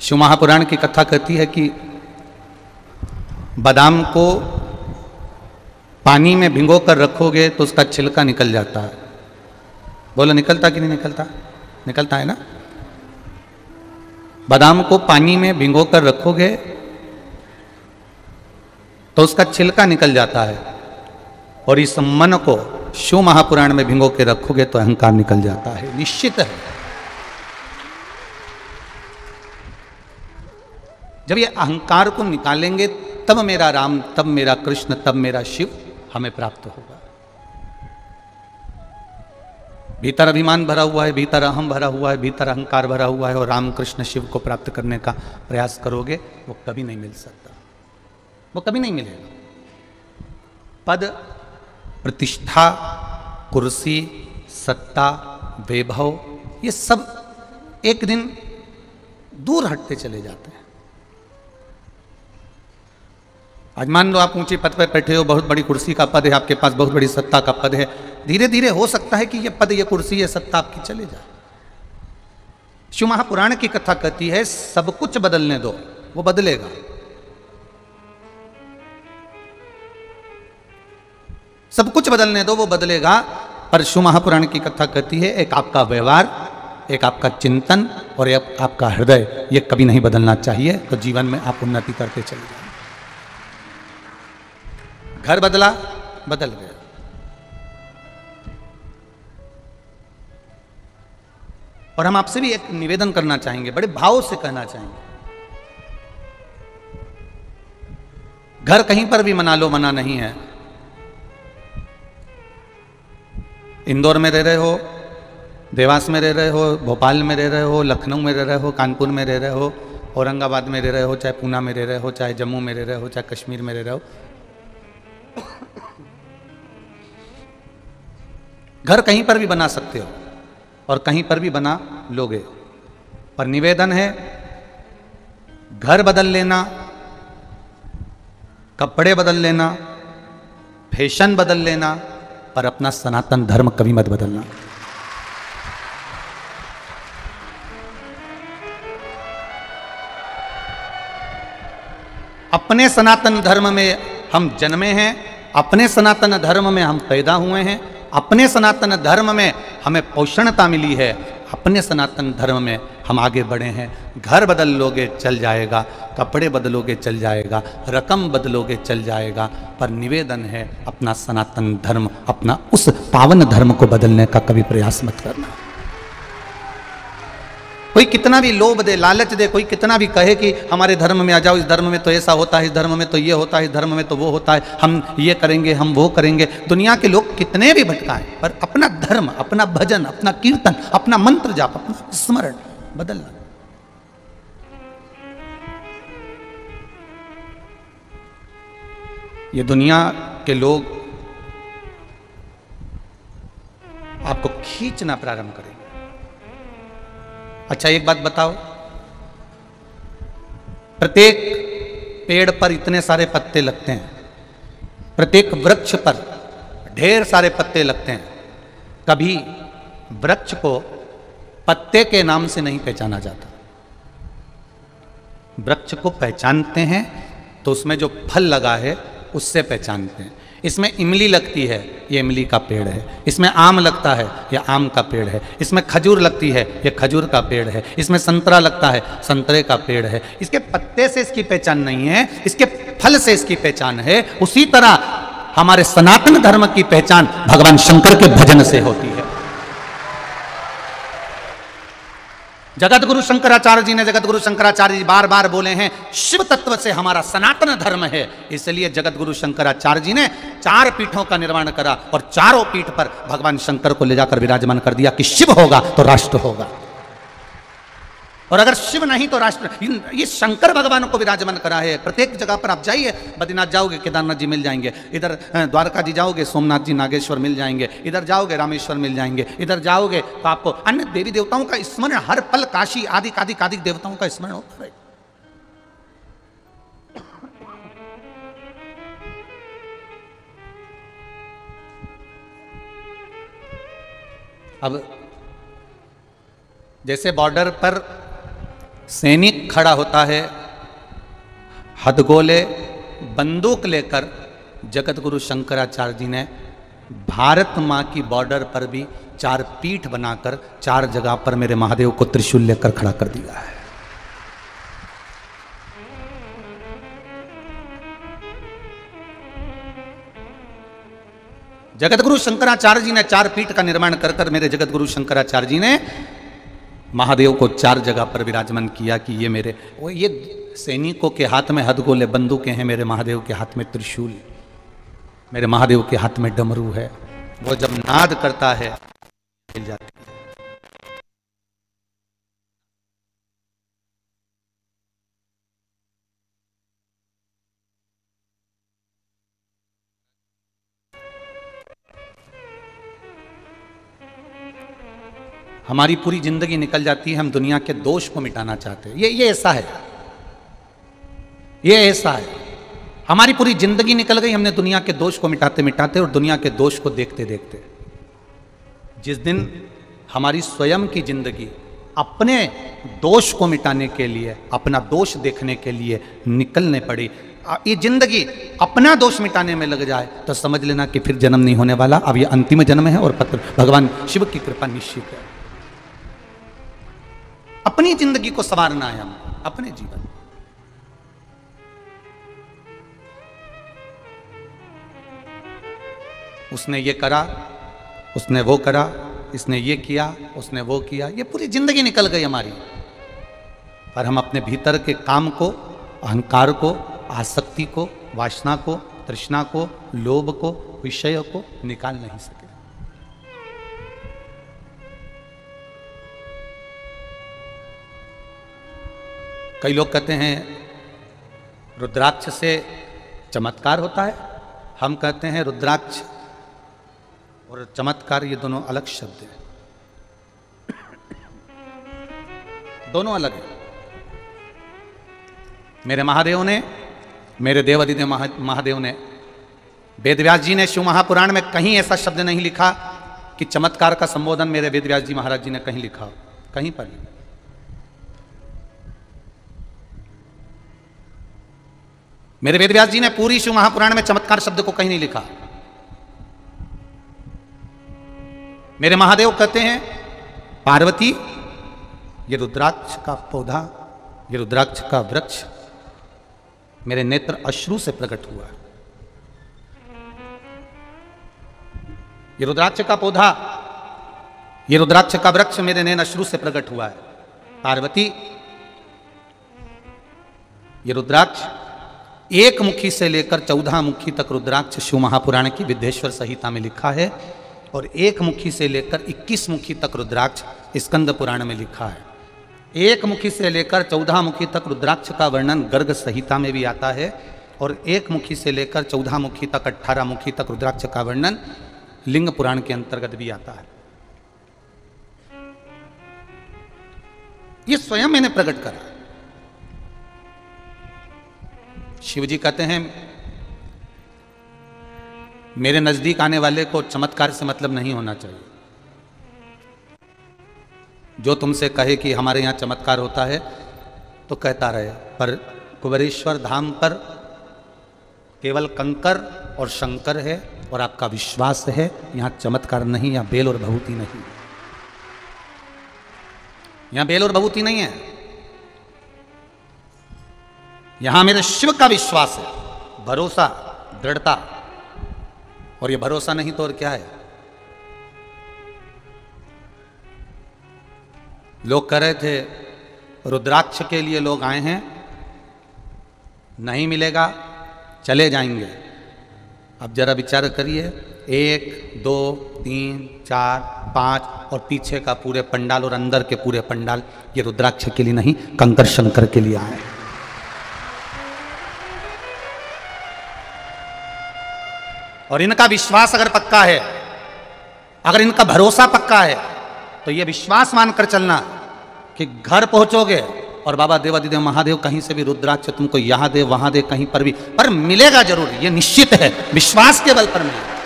शिव महापुराण की कथा कहती है कि बादाम को पानी में भिगो कर रखोगे तो उसका छिलका निकल जाता है। बोलो, निकलता कि नहीं निकलता? निकलता है ना? बादाम को पानी में भिगो कर रखोगे तो उसका छिलका निकल जाता है और इस मन को शिव महापुराण में भिगो के रखोगे तो अहंकार निकल जाता है। निश्चित है। जब ये अहंकार को निकालेंगे, तब मेरा राम, तब मेरा कृष्ण, तब मेरा शिव हमें प्राप्त होगा। भीतर अभिमान भरा हुआ है, भीतर अहम भरा हुआ है, भीतर अहंकार भरा हुआ है और राम कृष्ण शिव को प्राप्त करने का प्रयास करोगे, वो कभी नहीं मिल सकता। वो कभी नहीं मिलेगा। पद, प्रतिष्ठा, कुर्सी, सत्ता, वैभव, ये सब एक दिन दूर हटते चले जाते हैं। आज मान लो आप ऊँचे पद पर बैठे हो, बहुत बड़ी कुर्सी का पद है, आपके पास बहुत बड़ी सत्ता का पद है। धीरे धीरे हो सकता है कि ये पद, ये कुर्सी, ये सत्ता आपकी चले जाए। शिव महापुराण की कथा कहती है, सब कुछ बदलने दो, वो बदलेगा। सब कुछ बदलने दो, वो बदलेगा। पर शिव महापुराण की कथा कहती है, एक आपका व्यवहार, एक आपका चिंतन और एक आपका हृदय, ये कभी नहीं बदलना चाहिए। तो जीवन में आप उन्नति करते चले जाए घर बदला, बदल गया। और हम आपसे भी एक निवेदन करना चाहेंगे, बड़े भाव से कहना चाहेंगे। घर कहीं पर भी मना लो, मना नहीं है। इंदौर में रह रहे हो, देवास में रह रहे हो, भोपाल में रह रहे हो, लखनऊ में रह रहे हो, कानपुर में रह रहे हो, औरंगाबाद में रह रहे हो, चाहे पूना में रह रहे हो, चाहे जम्मू में रह रहे हो, चाहे कश्मीर में रह रहे हो घर कहीं पर भी बना सकते हो और कहीं पर भी बना लोगे। पर निवेदन है, घर बदल लेना, कपड़े बदल लेना, फ़ैशन बदल लेना, पर अपना सनातन धर्म कभी मत बदलना। अपने सनातन धर्म में हम जन्मे हैं अपने सनातन धर्म में हम पैदा हुए हैं, अपने सनातन धर्म में हमें पोषणता मिली है, अपने सनातन धर्म में हम आगे बढ़े हैं। घर बदल लोगे चल जाएगा, कपड़े बदलोगे चल जाएगा, रकम बदलोगे चल जाएगा, पर निवेदन है अपना सनातन धर्म, अपना उस पावन धर्म को बदलने का कभी प्रयास मत करना। कोई कितना भी लोभ दे, लालच दे, कोई कितना भी कहे कि हमारे धर्म में आ जाओ, इस धर्म में तो ऐसा होता है, इस धर्म में तो ये होता है, इस धर्म में तो वो होता है, हम ये करेंगे, हम वो करेंगे। दुनिया के लोग कितने भी भटकाएँ, पर अपना धर्म, अपना भजन, अपना कीर्तन, अपना मंत्र जाप, अपना स्मरण बदलना। ये दुनिया के लोग आपको खींचना प्रारंभ करेंगे। अच्छा एक बात बताओ। प्रत्येक पेड़ पर इतने सारे पत्ते लगते हैं। प्रत्येक वृक्ष पर ढेर सारे पत्ते लगते हैं। कभी वृक्ष को पत्ते के नाम से नहीं पहचाना जाता। वृक्ष को पहचानते हैं तो उसमें जो फल लगा है, उससे पहचानते हैं। इसमें इमली लगती है, ये इमली का पेड़ है। इसमें आम लगता है, ये आम का पेड़ है। इसमें खजूर लगती है, ये खजूर का पेड़ है। इसमें संतरा लगता है, संतरे का पेड़ है। इसके पत्ते से इसकी पहचान नहीं है, इसके फल से इसकी पहचान है। उसी तरह हमारे सनातन धर्म की पहचान भगवान शंकर के भजन से होती है। जगत गुरु शंकराचार्य जी ने जगत गुरु शंकराचार्य जी बार बार बोले हैं, शिव तत्व से हमारा सनातन धर्म है। इसलिए जगत गुरु शंकराचार्य जी ने चार पीठों का निर्माण करा और चारों पीठ पर भगवान शंकर को ले जाकर विराजमान कर दिया कि शिव होगा तो राष्ट्र होगा। और अगर शिव नहीं तो राष्ट्र ये शंकर भगवान को विराजमान करा है। प्रत्येक जगह पर आप जाइए, बद्रीनाथ जाओगे, केदारनाथ जी मिल जाएँगे। इधर द्वारका जी जाओगे, सोमनाथ जी, नागेश्वर मिल जाएँगे। इधर जाओगे, रामेश्वर मिल जाएँगे। इधर जाओगे तो आपको अन्य देवी देवताओं का स्मरण, हर पल काशी, आदि आदि आदि देवताओं का स्मरण होता है। अब, जैसे बॉर्डर पर सैनिक खड़ा होता है। हथगोले, बंदूक लेकर जगत गुरु शंकराचार्य जी ने भारत माँ की बॉर्डर पर भी चार पीठ बनाकर चार जगह पर मेरे महादेव को त्रिशूल लेकर खड़ा कर दिया है। जगत गुरु शंकराचार्य जी ने चार पीठ का निर्माण कर कर मेरे जगत गुरु शंकराचार्य जी ने महादेव को चार जगह पर विराजमान किया कि ये मेरे, वो ये सैनिकों के हाथ में हदगोले बंदूकें हैं मेरे महादेव के हाथ में त्रिशूल। मेरे महादेव के हाथ में डमरू है। वो जब नाद करता है हिल जाती हमारी पूरी ज़िंदगी निकल जाती है, हम दुनिया के दोष को मिटाना चाहते हैं। ये ये ऐसा है। ये ऐसा है। हमारी पूरी ज़िंदगी निकल गई, हमने दुनिया के दोष को मिटाते मिटाते और दुनिया के दोष को देखते देखते। जिस दिन हमारी स्वयं की ज़िंदगी अपने दोष को मिटाने के लिए, अपना दोष देखने के लिए निकलने पड़ी ये ज़िंदगी अपना दोष मिटाने में लग जाए तो समझ लेना कि फिर जन्म नहीं होने वाला। अब ये अंतिम जन्म है और पत्र, भगवान शिव की कृपा निश्चित है। अपनी ज़िंदगी को संवारना है हम, अपने जीवन। उसने ये करा, उसने वो करा, इसने ये किया, उसने वो किया, ये पूरी ज़िंदगी निकल गई हमारी। पर हम अपने भीतर के काम को, अहंकार को, आसक्ति को, वासना को, तृष्णा को, लोभ को, विषय को निकाल नहीं सके कई लोग कहते हैं रुद्राक्ष से चमत्कार होता है। हम कहते हैं रुद्राक्ष और चमत्कार ये दोनों अलग शब्द हैं। दोनों अलग हैं। मेरे महादेव ने मेरे देव अधिदेव महा, महादेव ने वेदव्यास जी ने शिव महापुराण में कहीं ऐसा शब्द नहीं लिखा कि चमत्कार का संबोधन मेरे वेदव्यास जी महाराज जी ने कहीं लिखा कहीं पर नहीं मेरे वेदव्यास जी ने पूरी शिव महापुराण में चमत्कार शब्द को कहीं नहीं लिखा। मेरे महादेव कहते हैं, पार्वती, ये रुद्राक्ष का पौधा, ये रुद्राक्ष का वृक्ष मेरे नेत्र अश्रु से प्रकट हुआ ये रुद्राक्ष का पौधा, ये रुद्राक्ष का वृक्ष मेरे नैन अश्रु से प्रकट हुआ है। पार्वती, ये रुद्राक्ष एक मुखी से लेकर चौदह मुखी तक रुद्राक्ष शिव महापुराण की विद्येश्वर संहिता में लिखा है और एक मुखी से लेकर इक्कीस मुखी तक रुद्राक्ष स्कंद पुराण में लिखा है। एक मुखी से लेकर चौदह मुखी तक रुद्राक्ष का वर्णन गर्ग संहिता में भी आता है और एक मुखी से लेकर चौदह मुखी तक अट्ठारह मुखी तक रुद्राक्ष का वर्णन लिंग पुराण के अंतर्गत भी आता है। ये स्वयं मैंने प्रकट करा। शिव जी कहते हैं, मेरे नज़दीक आने वाले को चमत्कार से मतलब नहीं होना चाहिए। जो तुमसे कहे कि हमारे यहाँ चमत्कार होता है तो कहता रहे, पर कुबरेश्वर धाम पर केवल कंकर और शंकर है और आपका विश्वास है, यहाँ चमत्कार नहीं, यहाँ बेल और भभूति नहीं। यहाँ बेल और भभूति नहीं है। यहाँ मेरे शिव का विश्वास है। भरोसा, दृढ़ता। और ये भरोसा नहीं तो और क्या है? लोग कह रहे थे, रुद्राक्ष के लिए लोग आए हैं, नहीं मिलेगा, चले जाएँगे। अब जरा विचार करिए, एक, दो, तीन, चार, पाँच, और पीछे का पूरे पंडाल और अंदर के पूरे पंडाल, ये रुद्राक्ष के लिए नहीं कंकर शंकर के लिए आए। और इनका विश्वास अगर पक्का है, अगर इनका भरोसा पक्का है तो ये विश्वास मानकर चलना कि घर पहुंचोगे और बाबा देवादिदेव महादेव कहीं से भी रुद्राक्ष तुमको यहाँ दे, वहाँ दे, कहीं पर भी, पर मिलेगा ज़रूर, ये निश्चित है, विश्वास के बल पर मिलेगा।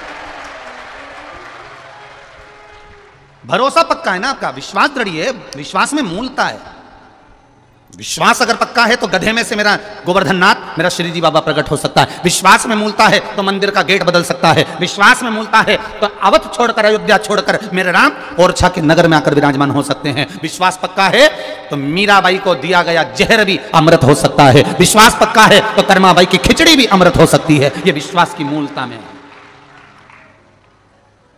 भरोसा पक्का है ना आपका, विश्वास दृढ़ है विश्वास में मूलता है। विश्वास अगर पक्का है तो गधे में से मेरा गोवर्धन नाथ मेरा श्री जी बाबा प्रकट हो सकता है। विश्वास में मूलता है तो मंदिर का गेट बदल सकता है। विश्वास में मूलता है तो अवध छोड़कर, अयोध्या छोड़कर मेरे राम ओरछा के नगर में आकर विराजमान हो सकते हैं। विश्वास पक्का है तो मीराबाई को दिया गया जहर भी अमृत हो सकता है। विश्वास पक्का है तो कर्माबाई की खिचड़ी भी अमृत हो सकती है। यह विश्वास की मूलता में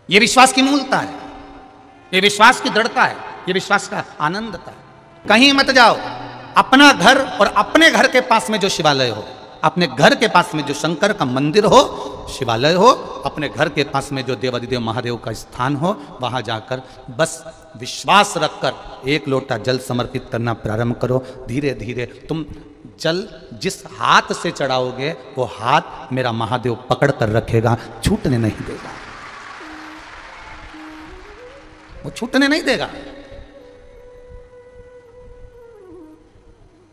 यह विश्वास की मूलता है। यह विश्वास की दृढ़ता है। यह विश्वास का आनंदता है। कहीं मत जाओ। अपना घर और अपने घर के पास में जो शिवालय हो, अपने घर के पास में जो शंकर का मंदिर हो, शिवालय हो, अपने घर के पास में जो देवादिदेव महादेव का स्थान हो, वहाँ जाकर बस विश्वास रखकर एक लोटा जल समर्पित करना प्रारंभ करो। धीरे धीरे तुम जल जिस हाथ से चढ़ाओगे, वो हाथ मेरा महादेव पकड़ कर रखेगा, छूटने नहीं देगा। वो छूटने नहीं देगा।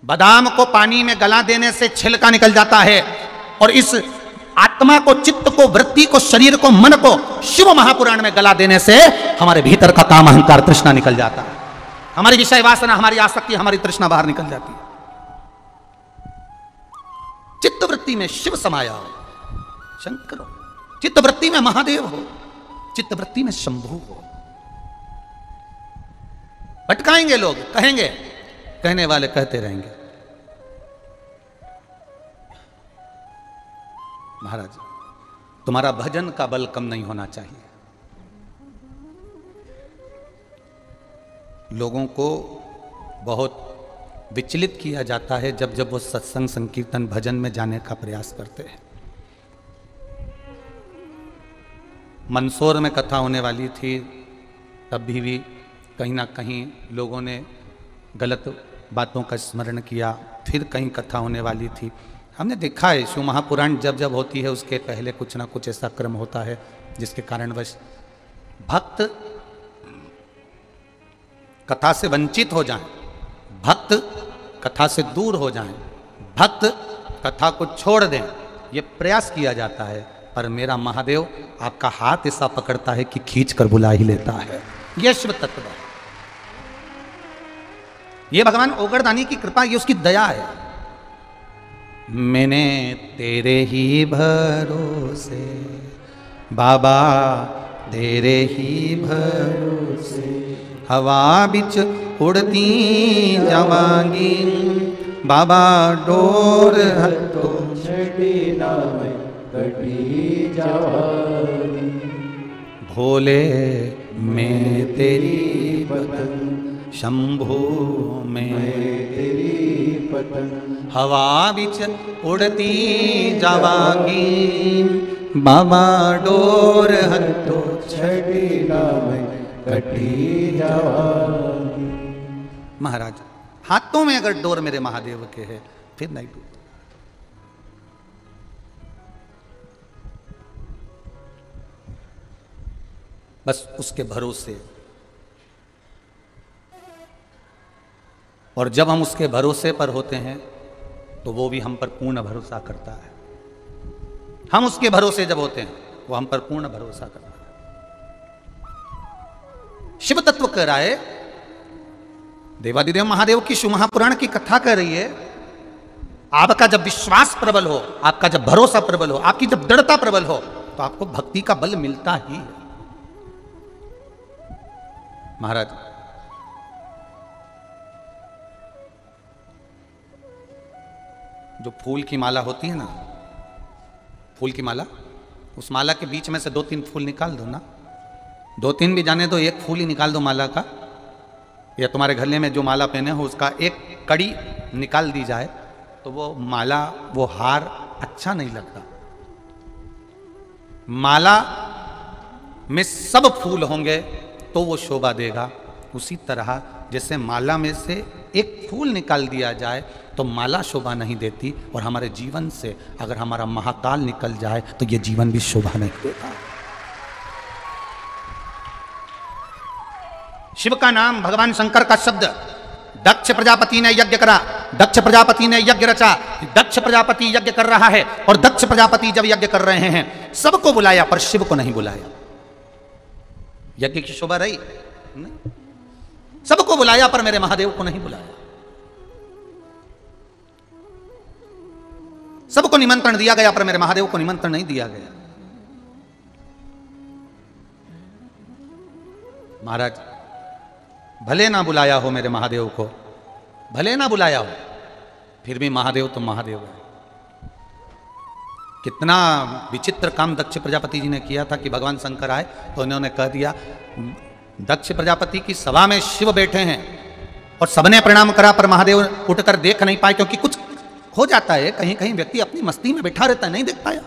बादाम को पानी में गला देने से छिलका निकल जाता है और इस आत्मा को, चित्त को, वृत्ति को, शरीर को, मन को शिव महापुराण में गला देने से हमारे भीतर का काम अहंकार, तृष्णा निकल जाता है। हमारी विषय वासना, हमारी आसक्ति, हमारी तृष्णा बाहर निकल जाती है। चित्त वृत्ति में शिव समाया हो, शंकर हो चित्त वृत्ति में महादेव हो चित्त वृत्ति में शंभु हो। भटकाएँगे लोग, कहेंगे कहने वाले कहते रहेंगे। महाराज तुम्हारा भजन का बल कम नहीं होना चाहिए। लोगों को बहुत विचलित किया जाता है जब जब वो सत्संग संकीर्तन भजन में जाने का प्रयास करते हैं। मंदसौर में कथा होने वाली थी तब भी, भी कहीं ना कहीं लोगों ने गलत बातों का स्मरण किया फिर कहीं कथा होने वाली थी। हमने देखा है शिव महापुराण जब जब होती है उसके पहले कुछ ना कुछ ऐसा क्रम होता है जिसके कारणवश भक्त कथा से वंचित हो जाएँ, भक्त कथा से दूर हो जाएँ, भक्त कथा को छोड़ दें ये प्रयास किया जाता है। पर मेरा महादेव आपका हाथ ऐसा पकड़ता है कि खींच कर बुला ही लेता है। यह शिव तत्व। है ये भगवान ओगरदानी की कृपा, ये उसकी दया है। मैंने तेरे ही भरोसे, बाबा तेरे ही भरोसे, हवा बिच उड़ती जावांगी, बाबा डोर हटो भोले मैं तेरी पतंग शंभु में। तेरी पतन। हवा बिच उड़ती जावांगी। बाबा डोर हटो। कटी जावांगी। महाराज हाथों में अगर डोर मेरे महादेव के है फिर नहीं टूट। बस उसके भरोसे और जब हम उसके भरोसे पर होते हैं तो वो भी हम पर पूर्ण भरोसा करता है। हम उसके भरोसे जब होते हैं, वो हम पर पूर्ण भरोसा करता है। शिव तत्व कह रहा है, देवादिदेव महादेव की शिव महापुराण की कथा कर रही है, आपका जब विश्वास प्रबल हो, आपका जब भरोसा प्रबल हो, आपकी जब दृढ़ता प्रबल हो तो आपको भक्ति का बल मिलता ही है। महाराज जो फूल की माला होती है ना, फूल की माला, उस माला के बीच में से दो तीन फूल निकाल दो ना। दो तीन भी जाने दो, एक फूल ही निकाल दो माला का। या तुम्हारे गले में जो माला पहने हो, उसका एक कड़ी निकाल दी जाए तो वो माला, वो हार अच्छा नहीं लगता। माला में सब फूल होंगे तो वो शोभा देगा। उसी तरह जैसे माला में से एक फूल निकाल दिया जाए तो माला शोभा नहीं देती और हमारे जीवन से अगर हमारा महाकाल निकल जाए तो ये जीवन भी शोभा नहीं देता। शिव का नाम भगवान शंकर का शब्द, दक्ष प्रजापति ने यज्ञ करा। दक्ष प्रजापति ने यज्ञ रचा। दक्ष प्रजापति यज्ञ कर रहा है और दक्ष प्रजापति जब यज्ञ कर रहे हैं, सबको बुलाया पर शिव को नहीं बुलाया। यज्ञ की शोभा रही? सबको बुलाया, पर मेरे महादेव को नहीं बुलाया। सबको निमंत्रण दिया गया, पर मेरे महादेव को निमंत्रण नहीं दिया गया। महाराज, भले ना बुलाया हो मेरे महादेव को, भले ना बुलाया हो, फिर भी महादेव तो महादेव है। कितना विचित्र काम दक्ष प्रजापति जी ने किया था कि भगवान शंकर आए तो उन्होंने कह दिया दक्ष प्रजापति की सभा में शिव बैठे हैं और सबने प्रणाम करा, पर महादेव उठकर देख नहीं पाए, क्योंकि कुछ हो जाता है कहीं कहीं व्यक्ति अपनी मस्ती में बैठा रहता है, नहीं देख पाया।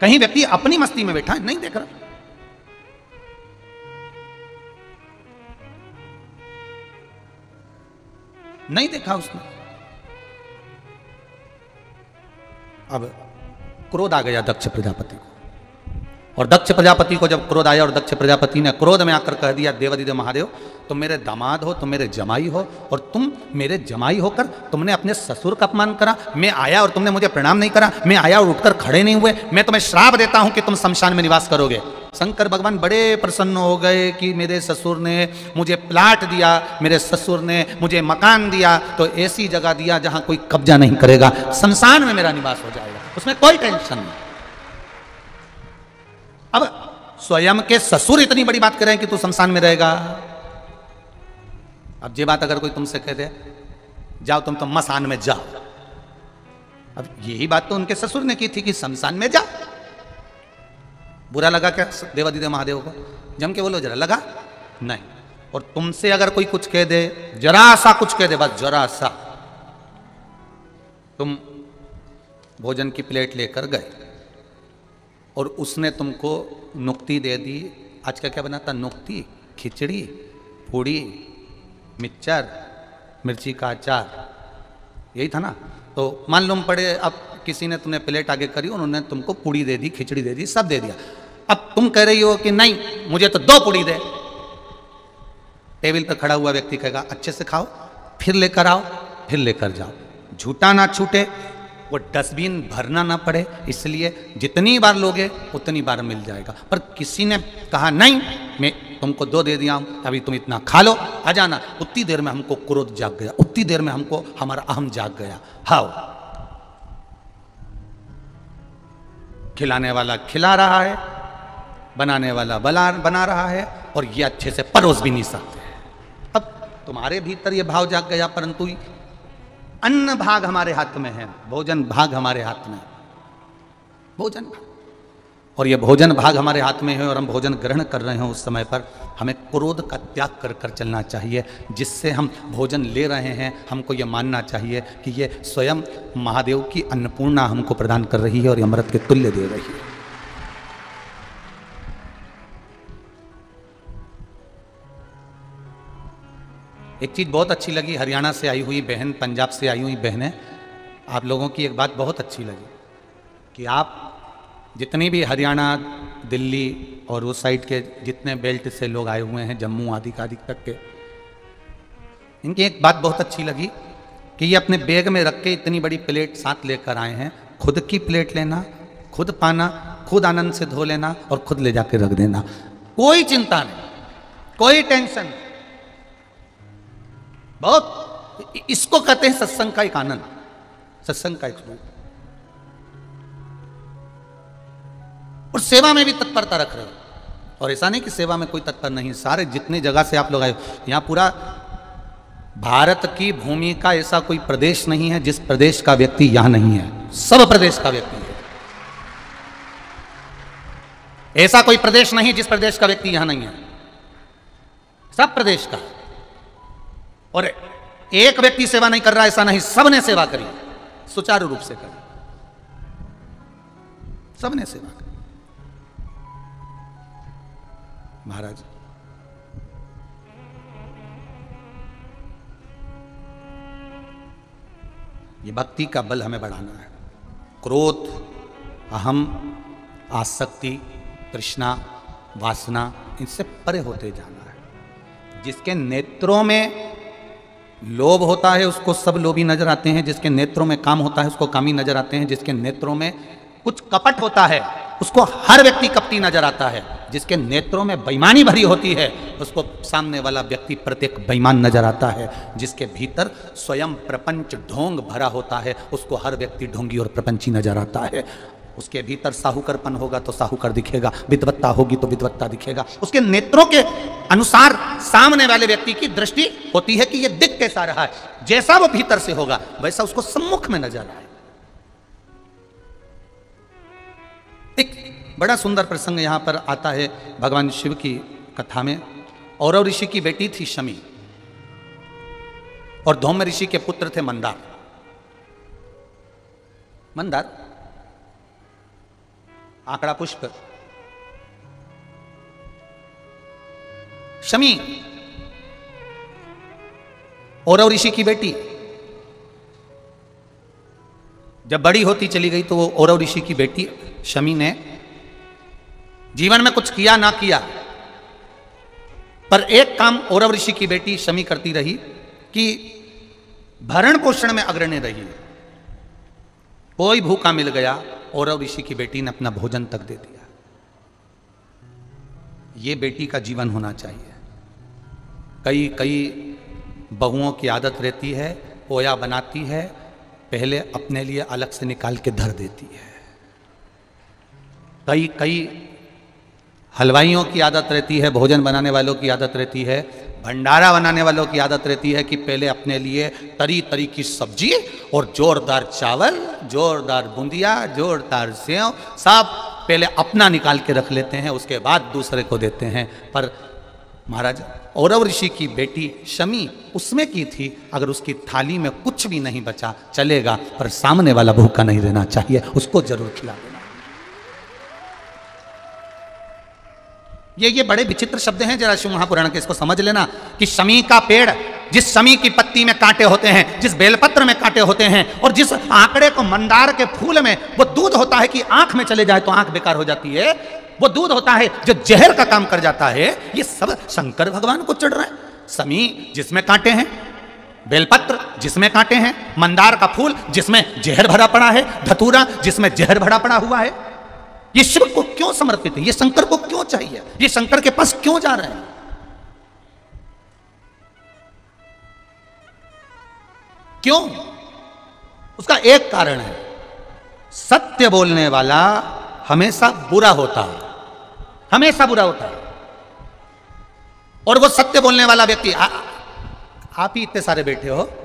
कहीं व्यक्ति अपनी मस्ती में बैठा है, नहीं देख रहा। नहीं देखा उसने। अब क्रोध आ गया दक्ष प्रजापति को। और दक्ष प्रजापति को जब क्रोध आया और दक्ष प्रजापति ने क्रोध में आकर कह दिया, देवादिदेव महादेव, तुम मेरे दामाद हो, तुम मेरे जमाई हो और तुम मेरे जमाई होकर तुमने अपने ससुर का अपमान करा। मैं आया और तुमने मुझे प्रणाम नहीं करा। मैं आया और उठकर खड़े नहीं हुए। मैं तुम्हें श्राप देता हूँ कि तुम शमशान में निवास करोगे। शंकर भगवान बड़े प्रसन्न हो गए कि मेरे ससुर ने मुझे प्लाट दिया, मेरे ससुर ने मुझे मकान दिया तो ऐसी जगह दिया जहाँ कोई कब्जा नहीं करेगा। शमशान में मेरा निवास हो जाएगा। उसमें कोई टेंशन नहीं। अब स्वयं के ससुर इतनी बड़ी बात कर रहे हैं कि तू शमशान में रहेगा। अब ये बात अगर कोई तुमसे कह दे, जाओ तुम तो मसान में जाओ। अब यही बात तो उनके ससुर ने की थी कि शमशान में जाओ बुरा लगा क्या देवादिदेव महादेव को? जम के बोलो, जरा लगा? नहीं। और तुमसे अगर कोई कुछ कह दे, जरा सा कुछ कह दे, बस जरा सा। तुम भोजन की प्लेट लेकर गए। और उसने तुमको नुक्ति दे दी। आज का क्या बना था? नुक्ति, खिचड़ी, पूड़ी, मिक्सचर, मिर्ची का अचार। यही था ना? तो मान लो पड़े अब किसी ने तुमने प्लेट आगे करी, उन्होंने तुमको पूड़ी दे दी, खिचड़ी दे दी, सब दे दिया। अब तुम कह रही हो कि नहीं, मुझे तो दो पूड़ी दे। टेबल पर खड़ा हुआ व्यक्ति कहेगा, अच्छे से खाओ, फिर लेकर आओ, फिर लेकर जाओ। झूठा ना छूटे वो डस्टबिन भरना ना पड़े, इसलिए जितनी बार लोगे उतनी बार मिल जाएगा। पर किसी ने कहा, नहीं, मैं तुमको दो दे दिया हूँ, अभी तुम इतना खा लो, आ जाना। उतनी देर में हमको क्रोध जाग गया, उतनी देर में हमको हमारा अहम जाग गया। हाओ। खिलाने वाला खिला रहा है, बनाने वाला बना बना रहा है, और ये अच्छे से परोस भी नहीं सकते। अब तुम्हारे भीतर ये भाव जाग गया, परंतु अन्न भाग हमारे हाथ में है, भोजन भाग हमारे हाथ में भोजन और ये भोजन भाग हमारे हाथ में है और हम भोजन ग्रहण कर रहे हैं उस समय पर, हमें क्रोध का त्याग कर कर चलना चाहिए, जिससे हम भोजन ले रहे हैं, हमको ये मानना चाहिए कि ये स्वयं महादेव की अन्नपूर्णा हमको प्रदान कर रही है और अमृत के तुल्य दे रही है। एक चीज़ बहुत अच्छी लगी, हरियाणा से आई हुई बहन, पंजाब से आई हुई बहनें। आप लोगों की एक बात बहुत अच्छी लगी कि आप जितनी भी हरियाणा, दिल्ली और उस साइड के जितने बेल्ट से लोग आए हुए हैं, जम्मू आदि आदि तक के, इनकी एक बात बहुत अच्छी लगी कि ये अपने बैग में रख के इतनी बड़ी प्लेट साथ लेकर आए हैं। खुद की प्लेट लेना, खुद पाना, खुद आनंद से धो लेना और खुद ले जाके रख देना। कोई चिंता नहीं, कोई टेंशन बहुत, इसको कहते हैं सत्संग का एक आनंद। सत्संग का एक स्वरूप और सेवा में भी तत्परता रख रहे हो। और ऐसा नहीं कि सेवा में कोई तत्पर नहीं। सारे जितने जगह से आप लोग आए यहाँ पूरा भारत की भूमि का ऐसा कोई प्रदेश नहीं है जिस प्रदेश का व्यक्ति यहाँ नहीं है। सब प्रदेश का व्यक्ति है। ऐसा कोई प्रदेश नहीं जिस प्रदेश का व्यक्ति यहाँ नहीं है। सब प्रदेश का। और एक व्यक्ति सेवा नहीं कर रहा, ऐसा नहीं, सबने सेवा करी। सुचारू रूप से करी। सबने सेवा करी। महाराज, ये भक्ति का बल हमें बढ़ाना है। क्रोध, अहम, आसक्ति, तृष्णा, वासना, इनसे परे होते जाना है। जिसके नेत्रों में लोभ होता है, उसको सब लोभी नज़र आते हैं, जिसके नेत्रों में काम होता है, उसको कामी नज़र आते हैं, जिसके नेत्रों में कुछ कपट होता है, उसको हर व्यक्ति कपटी नज़र आता है, जिसके नेत्रों में बेईमानी भरी होती है, उसको सामने वाला व्यक्ति प्रत्येक बेईमान नज़र आता है, जिसके भीतर स्वयं प्रपंच ढोंग भरा होता है, उसको हर व्यक्ति ढोंगी और प्रपंची नज़र आता है। उसके भीतर साहूकरपन होगा तो साहूकर दिखेगा, विद्वत्ता होगी तो विद्वत्ता दिखेगा। उसके नेत्रों के अनुसार सामने वाले व्यक्ति की दृष्टि होती है कि यह दिख कैसा रहा है, जैसा वो भीतर से होगा, वैसा उसको सम्मुख में नज़र आए। एक बड़ा सुंदर प्रसंग यहाँ पर आता है भगवान शिव की कथा में। और ऋषि की बेटी थी शमी, और धौम ऋषि के पुत्र थे मंदार। मंदार? आंकड़ा पुष्प। शमी। और ऋषि की बेटी। जब बड़ी होती चली गई तो वो औरव ऋषि की बेटी शमी ने जीवन में कुछ किया ना किया, पर एक काम औरव ऋषि की बेटी शमी करती रही कि भरण पोषण में अग्रणी रही। कोई भूखा मिल गया औरव ऋषि की बेटी ने अपना भोजन तक दे दिया। ये बेटी का जीवन होना चाहिए। कई कई बहुओं की आदत रहती है, पोया बनाती है, पहले अपने लिए अलग से निकाल के धर देती है। कई कई हलवाइयों की आदत रहती है, भोजन बनाने वालों की आदत रहती है भंडारा बनाने वालों की आदत रहती है कि पहले अपने लिए तरी तरी की सब्ज़ी और जोरदार चावल, जोरदार बूंदिया, जोरदार सेव सब पहले अपना निकाल के रख लेते हैं, उसके बाद दूसरे को देते हैं। पर महाराज, औरव ऋषि की बेटी शमी उसमें की थी, अगर उसकी थाली में कुछ भी नहीं बचा, चलेगा, पर सामने वाला भूखा नहीं रहना चाहिए, उसको ज़रूर खिला ये ये बड़े विचित्र शब्द हैं, जरा शिव महापुराण के, इसको समझ लेना कि शमी का पेड़, जिस शमी की पत्ती में कांटे होते हैं, जिस बेलपत्र में कांटे होते हैं, और जिस आंकड़े को मंदार के फूल में, वो दूध होता है कि आँख में चले जाए तो आँख बेकार हो जाती है, वो दूध होता है जो जहर का काम कर जाता है, ये सब शंकर भगवान को चढ़ रहा है। समी जिसमें कांटे हैं, बेलपत्र जिसमें कांटे हैं, मंदार का फूल जिसमें जहर भरा पड़ा है, धतूरा जिसमें जहर भरा पड़ा हुआ है ये शिव को क्यों समर्पित है? ये शंकर को क्यों चाहिए? ये शंकर के पास क्यों जा रहे हैं? क्यों? उसका एक कारण है। सत्य बोलने वाला हमेशा बुरा होता है। हमेशा बुरा होता है। और वो सत्य बोलने वाला व्यक्ति आप ही इतने सारे बैठे हो।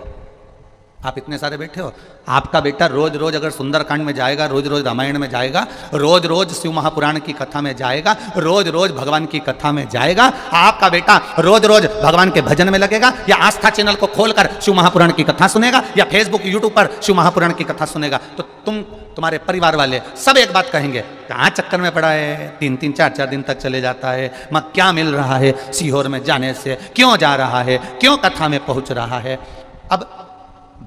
आप इतने सारे बैठे हो। आपका बेटा रोज रोज अगर सुंदरकांड में जाएगा रोज रोज रामायण में जाएगा रोज रोज शिव महापुराण की कथा में जाएगा रोज रोज भगवान की कथा में जाएगा, आपका बेटा रोज रोज भगवान के भजन में लगेगा, या आस्था चैनल को खोलकर शिव महापुराण की कथा सुनेगा, या फेसबुक, यूट्यूब पर शिव महापुराण की कथा सुनेगा। तो तुम, तुम्हारे परिवार वाले सब एक बात कहेंगे, कहाँ चक्कर में पड़ा है? तीन तीन, चार चार दिन तक चले जाता है मैं क्या मिल रहा है? सीहोर में जाने से क्यों जा रहा है? क्यों कथा में पहुँच रहा है? अब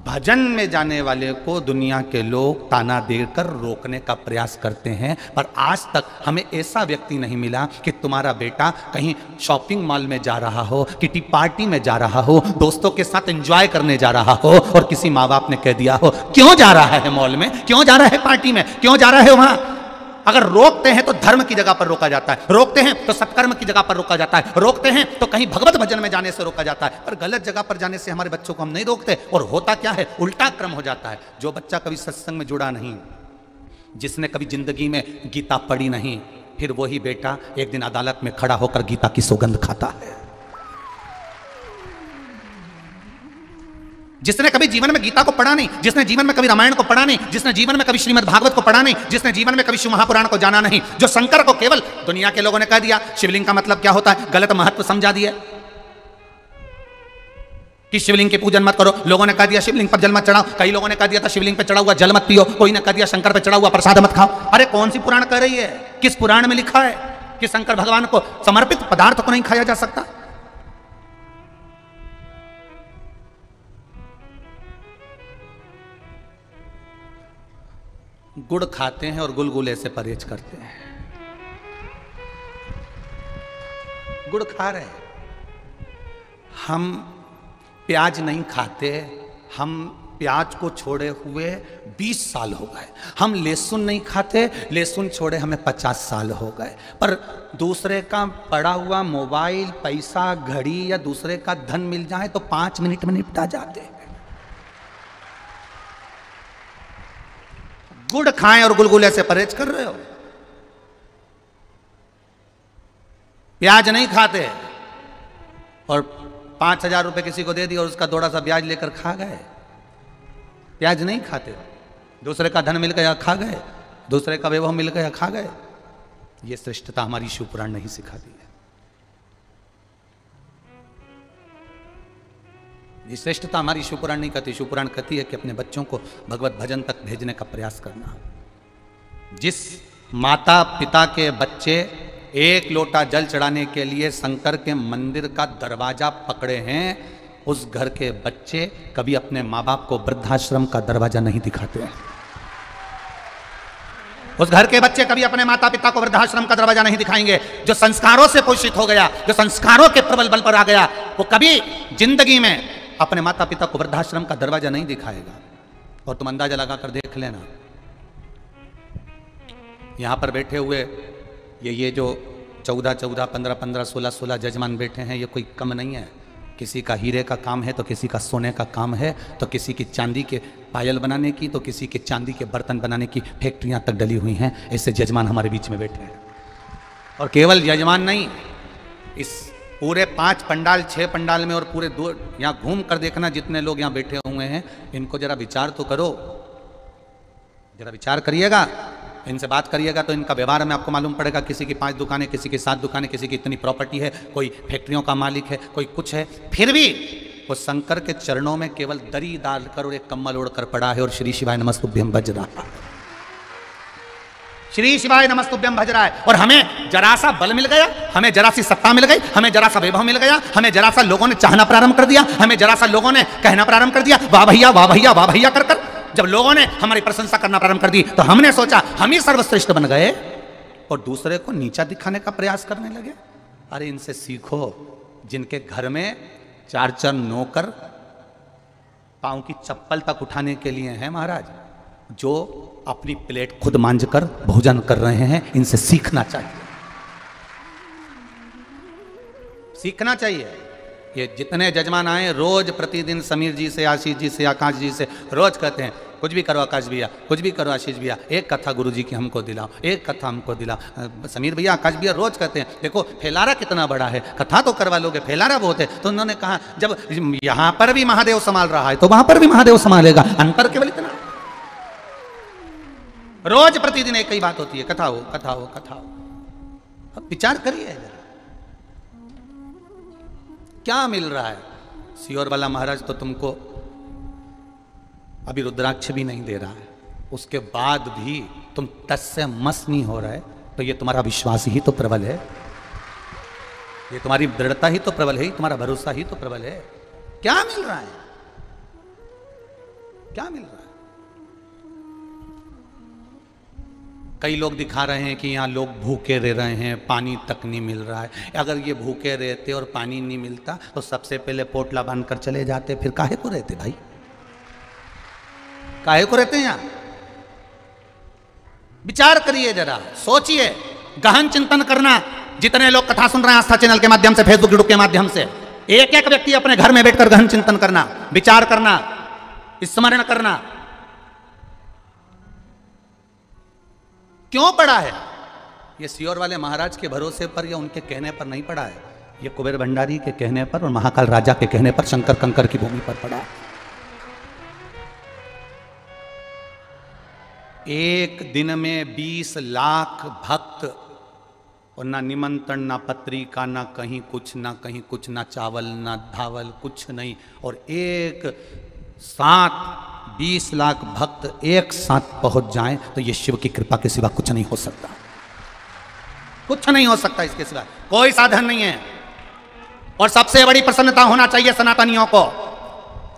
भजन में जाने वाले को दुनिया के लोग ताना देकर रोकने का प्रयास करते हैं, पर आज तक हमें ऐसा व्यक्ति नहीं मिला कि तुम्हारा बेटा कहीं शॉपिंग मॉल में जा रहा हो, किटी पार्टी में जा रहा हो, दोस्तों के साथ एंजॉय करने जा रहा हो, और किसी माँ बाप ने कह दिया हो, क्यों जा रहा है मॉल में? क्यों जा रहा है पार्टी में? क्यों जा रहा है वहाँ? अगर रोकते हैं तो धर्म की जगह पर रोका जाता है। रोकते हैं तो सत्कर्म की जगह पर रोका जाता है। रोकते हैं तो कहीं भगवत भजन में जाने से रोका जाता है। पर गलत जगह पर जाने से हमारे बच्चों को हम नहीं रोकते। और होता क्या है? उल्टा क्रम हो जाता है। जो बच्चा कभी सत्संग में जुड़ा नहीं, जिसने कभी ज़िंदगी में गीता पढ़ी नहीं, फिर वही बेटा एक दिन अदालत में खड़ा होकर गीता की सुगंध खाता है। जिसने कभी जीवन में गीता को पढ़ा नहीं, जिसने जीवन में कभी रामायण को पढ़ा नहीं, जिसने जीवन में कभी श्रीमद भागवत को पढ़ा नहीं, जिसने जीवन में कभी शिव महापुराण को जाना नहीं, जो शंकर को केवल दुनिया के लोगों ने कह दिया, शिवलिंग का मतलब क्या होता है? गलत महत्व समझा दिया। कि शिवलिंग के पूजन मत करो, लोगों ने कह दिया शिवलिंग पर जल मत चढ़ाओ, कई लोगों ने कह दिया था शिवलिंग पर चढ़ा हुआ जल मत पियो, कोई ने कह दिया शंकर पर चढ़ा हुआ प्रसाद मत खाओ। अरे कौन सी पुराण कह रही है? किस पुराण में लिखा है कि शंकर भगवान को समर्पित पदार्थ को नहीं खाया जा सकता? गुड़ खाते हैं और गुलगुले से परहेज करते हैं। गुड़ खा रहे हैं। हम प्याज नहीं खाते, हम प्याज को छोड़े हुए 20 साल हो गए। हम लहसुन नहीं खाते, लहसुन छोड़े हमें 50 साल हो गए। पर दूसरे का पड़ा हुआ मोबाइल, पैसा, घड़ी या दूसरे का धन मिल जाए तो पाँच मिनट में निपटा जाते। गुड़ खाएँ और गुलगुले से परहेज कर रहे हो। प्याज नहीं खाते। और पाँच हज़ार रुपए किसी को दे दिया और उसका थोड़ा सा ब्याज लेकर खा गए। प्याज नहीं खाते। दूसरे का धन मिल गया, खा गए। दूसरे का वैभव मिल गया, खा गए। ये श्रेष्ठता हमारी शिवपुराण नहीं सिखाती है। ये श्रेष्ठता हमारी शिवपुराण नहीं कहती शिवपुराण कहती है कि अपने बच्चों को भगवत भजन तक भेजने का प्रयास करना। जिस माता पिता के बच्चे एक लोटा जल चढ़ाने के लिए शंकर के मंदिर का दरवाज़ा पकड़े हैं, उस घर के बच्चे कभी अपने माँ बाप को वृद्धाश्रम का दरवाज़ा नहीं दिखाते। हैं उस घर के बच्चे कभी अपने माता पिता को वृद्धाश्रम का दरवाज़ा नहीं दिखाएँगे। जो संस्कारों से पोषित हो गया, जो संस्कारों के प्रबल बल पर आ गया, वो कभी ज़िंदगी में अपने माता पिता को वृद्धाश्रम का दरवाज़ा नहीं दिखाएगा। और तुम अंदाज़ा लगाकर देख लेना। यहाँ पर बैठे हुए ये ये जो चौदह चौदह, पंद्रह पंद्रह, सोलह सोलह जजमान बैठे हैं, ये कोई कम नहीं है। किसी का हीरे का काम है तो किसी का सोने का काम है तो किसी की चांदी के पायल बनाने की तो किसी के चांदी के बर्तन बनाने की फैक्ट्रियाँ तक डली हुई हैं। ऐसे जजमान हमारे बीच में बैठे हैं। और केवल यजमान नहीं, इस पूरे पाँच पंडाल, छह पंडाल में और पूरे दो यहाँ घूम कर देखना जितने लोग यहाँ बैठे हुए हैं, इनको जरा विचार तो करो। जरा विचार करिएगा। इनसे बात करिएगा तो इनका व्यवहार में आपको मालूम पड़ेगा। किसी की पाँच दुकानें, किसी की सात दुकानें, किसी की इतनी प्रॉपर्टी है, कोई फैक्ट्रियों का मालिक है, कोई कुछ है। फिर भी वो शंकर के चरणों में केवल दरी डालकर और एक कम्बल ओढ़कर पड़ा है और श्री शिवाय नमस्तुभ्यम बज रहा। श्री शिवाय नमस्तुभ्यम भज रहा है और हमें जरा सा बल मिल गया, हमें जरा सी सत्ता मिल गई, हमें जरा सा वैभव मिल गया, हमें जरा सा लोगों ने चाहना प्रारंभ कर दिया, हमें जरा सा लोगों ने कहना प्रारंभ कर दिया, वाह भैया वाह भैया वाह भैया कर कर। जब लोगों ने हमारी प्रशंसा करना प्रारंभ कर दी तो हमने सोचा, हम ही सर्वश्रेष्ठ बन गए। और दूसरे को नीचा दिखाने का प्रयास करने लगे। अरे इनसे सीखो, जिनके घर में चार चार नौकर पाँव की चप्पल तक उठाने के लिए हैं महाराज, जो अपनी प्लेट खुद मांझ कर भोजन कर रहे हैं। इनसे सीखना चाहिए। सीखना चाहिए। ये जितने जजमान आए, रोज प्रतिदिन समीर जी से, आशीष जी से, आकाश जी से, रोज कहते हैं, कुछ भी करो आकाश भैया, कुछ भी करो आशीष भैया, एक कथा गुरु जी की हमको दिलाओ, एक कथा हमको दिलाओ। समीर भैया, आकाश भैया रोज कहते हैं, देखो, फैलारा कितना बड़ा है, कथा तो करवा लोगे, फैलारा बहुत है। तो उन्होंने कहा, जब यहाँ पर भी महादेव संभाल रहा है तो वहाँ पर भी महादेव संभालेगा, अंतर केवल इतना रोज प्रतिदिन एक ही बात होती है, कथा हो कथा हो कथा हो। अब विचार करिए जरा। क्या मिल रहा है? सियोर वाला महाराज तो तुमको अभी रुद्राक्ष भी नहीं दे रहा है। उसके बाद भी तुम तस से मस नहीं हो रहा तो ये तुम्हारा विश्वास ही तो प्रबल है। ये तुम्हारी दृढ़ता ही तो प्रबल है तुम्हारा भरोसा ही तो प्रबल है। क्या मिल रहा है? क्या मिल रहा है? कई लोग दिखा रहे हैं कि यहाँ लोग भूखे रह रहे हैं, पानी तक नहीं मिल रहा है। अगर ये भूखे रहते और पानी नहीं मिलता तो सबसे पहले पोटला बाँध कर चले जाते। फिर काहे को रहते भाई? काहे को रहते हैं यहाँ? विचार करिए जरा, सोचिए। गहन चिंतन करना। जितने लोग कथा सुन रहे हैं आस्था चैनल के माध्यम से फेसबुक यूट्यूब के माध्यम से एक एक व्यक्ति अपने घर में बैठकर गहन चिंतन करना, विचार करना स्मरण करना। क्यों पड़ा है? ये सियोर वाले महाराज के भरोसे पर या उनके कहने पर नहीं पड़ा है? ये कुबेर भंडारी के कहने पर और महाकाल राजा के कहने पर शंकर कंकर की भूमि पर पड़ा। एक दिन में बीस लाख भक्त, और ना निमंत्रण, ना पत्रिका, ना कहीं कुछ, ना कहीं कुछ, ना चावल, ना धावल, कुछ नहीं। और एक साथ बीस लाख भक्त एक साथ पहुँच जाएँ तो ये शिव की कृपा के सिवा कुछ नहीं हो सकता। कुछ नहीं हो सकता इसके सिवा। कोई साधन नहीं है। और सबसे बड़ी प्रसन्नता होना चाहिए सनातनियों को।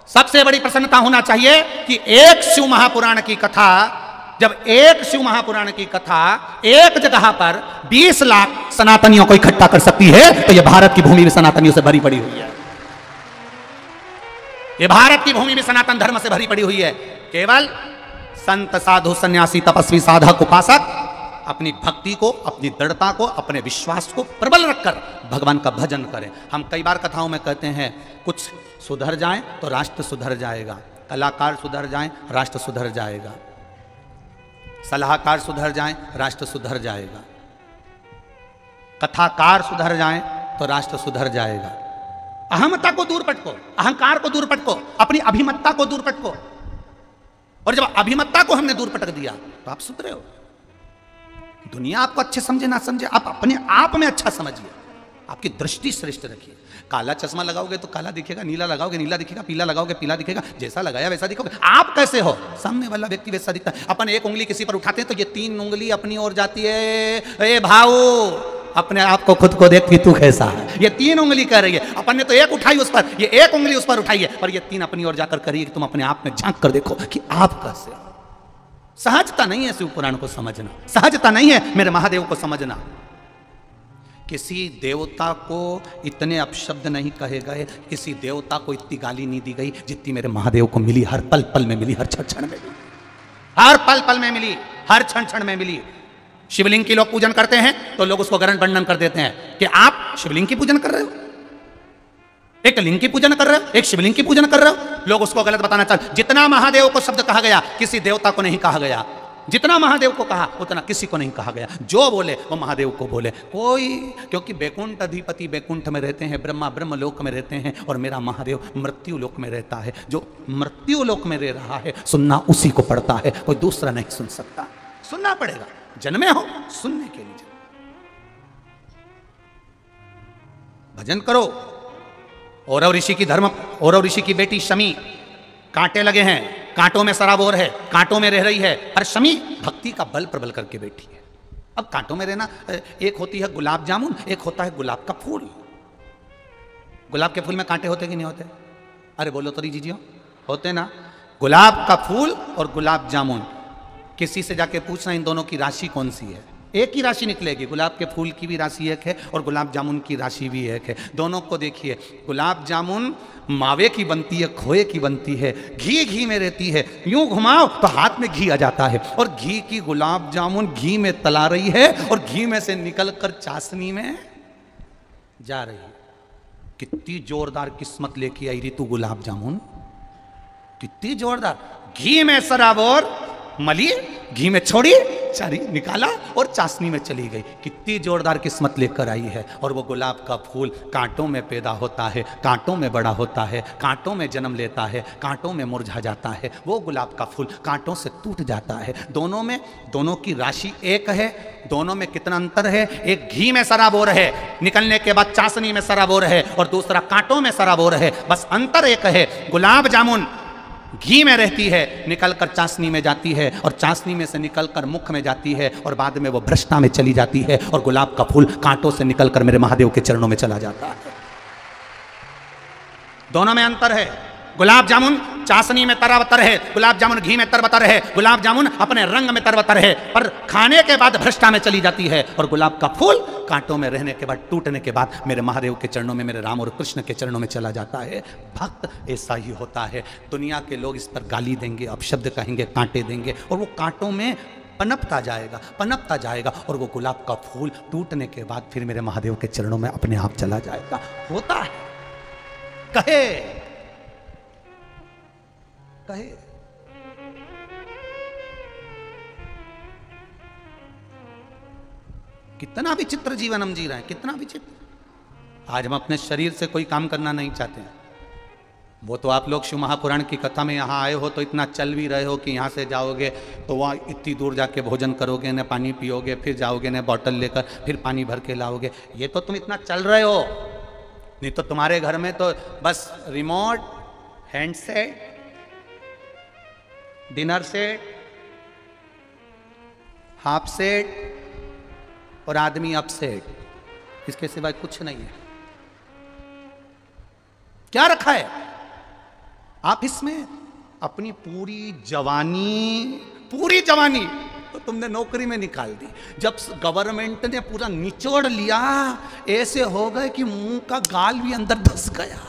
सबसे बड़ी प्रसन्नता होना चाहिए कि एक शिव महापुराण की कथा, जब एक शिव महापुराण की कथा एक जगह पर 20 लाख सनातनियों को इकट्ठा कर सकती है तो यह भारत की भूमि में सनातनियों से भरी पड़ी हुई है। ये भारत की भूमि भी सनातन धर्म से भरी पड़ी हुई है। केवल संत, साधु, सन्यासी, तपस्वी, साधक, उपासक अपनी भक्ति को, अपनी दृढ़ता को, अपने विश्वास को प्रबल रखकर भगवान का भजन करें। हम कई बार कथाओं में कहते हैं, कुछ सुधर जाए तो राष्ट्र सुधर जाएगा। कलाकार सुधर जाए, राष्ट्र सुधर जाएगा। सलाहकार सुधर जाए, राष्ट्र सुधर जाएगा। कथाकार सुधर जाए तो राष्ट्र सुधर जाएगा। अहमता को दूर पटको, अहंकार को दूर पटको, अपनी अभिमत्ता को दूर पटको। और जब अभिमत्ता को हमने दूर पटक दिया तो आप सुधरे हो। दुनिया आपको अच्छे समझे, ना समझे, आप अपने आप में अच्छा समझिए। आपकी दृष्टि श्रेष्ठ रखिए। काला चश्मा लगाओगे तो काला दिखेगा, नीला लगाओगे, नीला दिखेगा, पीला लगाओगे, पीला दिखेगा, जैसा लगाया वैसा दिखोगे। आप कैसे हो? सामने वाला व्यक्ति वैसा दिखता है। अपन एक उंगली किसी पर उठाते हैं तो ये तीन उंगली अपनी ओर जाती है। ए भाऊ अपने आप को खुद को देख कि तू कैसा है? ये तीन उंगली कर रही है। अपन ने तो एक उठाई उस पर। ये एक उंगली उस पर उठाई है। और ये तीन अपनी ओर जाकर करिए कि तुम अपने आप में झाँक कर देखो कि आप कैसे सहजता नहीं है शिव पुराण को समझना। सहजता नहीं है मेरे महादेव को समझना। किसी देवता को इतने अपशब्द नहीं कहे गए। किसी देवता को इतनी गाली नहीं दी गई जितनी मेरे महादेव को मिली। हर पल पल में मिली, हर क्षण क्षण में मिली। हर पल पल में मिली, हर क्षण क्षण में मिली। शिवलिंग की लोग पूजन करते हैं तो लोग उसको गरण बंडन कर देते हैं कि आप शिवलिंग की पूजन कर रहे हो। एक लिंग की पूजन कर रहे हो, एक शिवलिंग की पूजन कर रहे हो। लोग उसको गलत बताना चाहते जितना महादेव को शब्द कहा गया, किसी देवता को नहीं कहा गया। जितना महादेव को कहा, उतना किसी को नहीं कहा गया। जो बोले, वो महादेव को बोले। कोई, क्योंकि बैकुंठ अधिपति बैकुंठ में रहते हैं, ब्रह्मा ब्रह्म लोक में रहते हैं, और मेरा महादेव मृत्यु लोक में रहता है। जो मृत्यु लोक में रह रहा है, सुनना उसी को पड़ता है, कोई दूसरा नहीं सुन सकता। सुनना पड़ेगा। जन्मे हो, सुनने के लिए भजन करो। औरव ऋषि की धर्म, औरव ऋषि की बेटी शमी। कांटे लगे हैं, कांटों में सराबोर है, कांटों में रह रही है। और शमी भक्ति का बल प्रबल करके बैठी है। अब कांटों में रहना एक होती है गुलाब जामुन, एक होता है गुलाब का फूल। गुलाब के फूल में कांटे होते कि नहीं होते? अरे बोलो तो जीजियो होते ना। गुलाब का फूल और गुलाब जामुन। किसी से जाके पूछना, इन दोनों की राशि कौन सी है? एक ही राशि निकलेगी। गुलाब के फूल की भी राशि एक है और गुलाब जामुन की राशि भी एक है। दोनों को देखिए, गुलाब जामुन मावे की बनती है, खोए की बनती है, घी घी में रहती है। यूँ घुमाओ तो हाथ में घी आ जाता है और घी की गुलाब जामुन घी में तला रही है और घी में से निकल कर चाशनी में जा रही है। कितनी जोरदार किस्मत लेके आई रही तू गुलाब जामुन। कितनी जोरदार। घी में शराब और मली घी में छोड़ी चारी निकाला और चाशनी में चली गई। कितनी जोरदार किस्मत लेकर आई है। और वो गुलाब का फूल कांटों में पैदा होता है, कांटों में बड़ा होता है, कांटों में जन्म लेता है, कांटों में मुरझा जाता है। वो गुलाब का फूल कांटों से टूट जाता है। दोनों में, दोनों की राशि एक है, दोनों में कितना अंतर है? एक घी में शराब है, निकलने के बाद चाशनी में शराब है और दूसरा कांटों में शराब है। बस अंतर एक है। गुलाब जामुन घी में रहती है, निकलकर चाशनी में जाती है और चाशनी में से निकलकर मुख में जाती है और बाद में वो भ्रष्टा में चली जाती है और गुलाब का फूल कांटों से निकलकर मेरे महादेव के चरणों में चला जाता है। दोनों में अंतर है। गुलाब जामुन चाशनी में तरबतर है गुलाब जामुन घी में तरबतर है गुलाब जामुन अपने रंग में तरबतर है पर खाने के बाद भ्रष्टा में चली जाती है और गुलाब का फूल कांटों में रहने के बाद, टूटने के बाद मेरे महादेव के चरणों में, मेरे राम और कृष्ण के चरणों में चला जाता है। भक्त ऐसा ही होता है। दुनिया के लोग इस पर गाली देंगे, अपशब्द कहेंगे, कांटे देंगे और वो कांटों में पनपता जाएगा पनपता जाएगा और वो गुलाब का फूल टूटने के बाद फिर मेरे महादेव के चरणों में अपने आप चला जाएगा। होता है। कहे। कहे। कितना विचित्र जीवन हम जी रहे हैं, कितना विचित्र। आज हम अपने शरीर से कोई काम करना नहीं चाहते हैं। वो तो आप लोग शिव महापुराण की कथा में यहाँ आए हो तो इतना चल भी रहे हो कि यहाँ से जाओगे तो वहाँ इतनी दूर जाके भोजन करोगे, न पानी पियोगे, फिर जाओगे, न बॉटल लेकर फिर पानी भर के लाओगे। ये तो तुम इतना चल रहे हो। नहीं तो तुम्हारे घर में तो बस remote handset dinner set, half set और आदमी अपसेट इसके सिवाय कुछ नहीं है। क्या रखा है? आप इसमें अपनी पूरी जवानी पूरी जवानी तो तुमने नौकरी में निकाल दी। जब गवर्नमेंट ने पूरा निचोड़ लिया, ऐसे हो गए कि मुँह का गाल भी अंदर धस गया।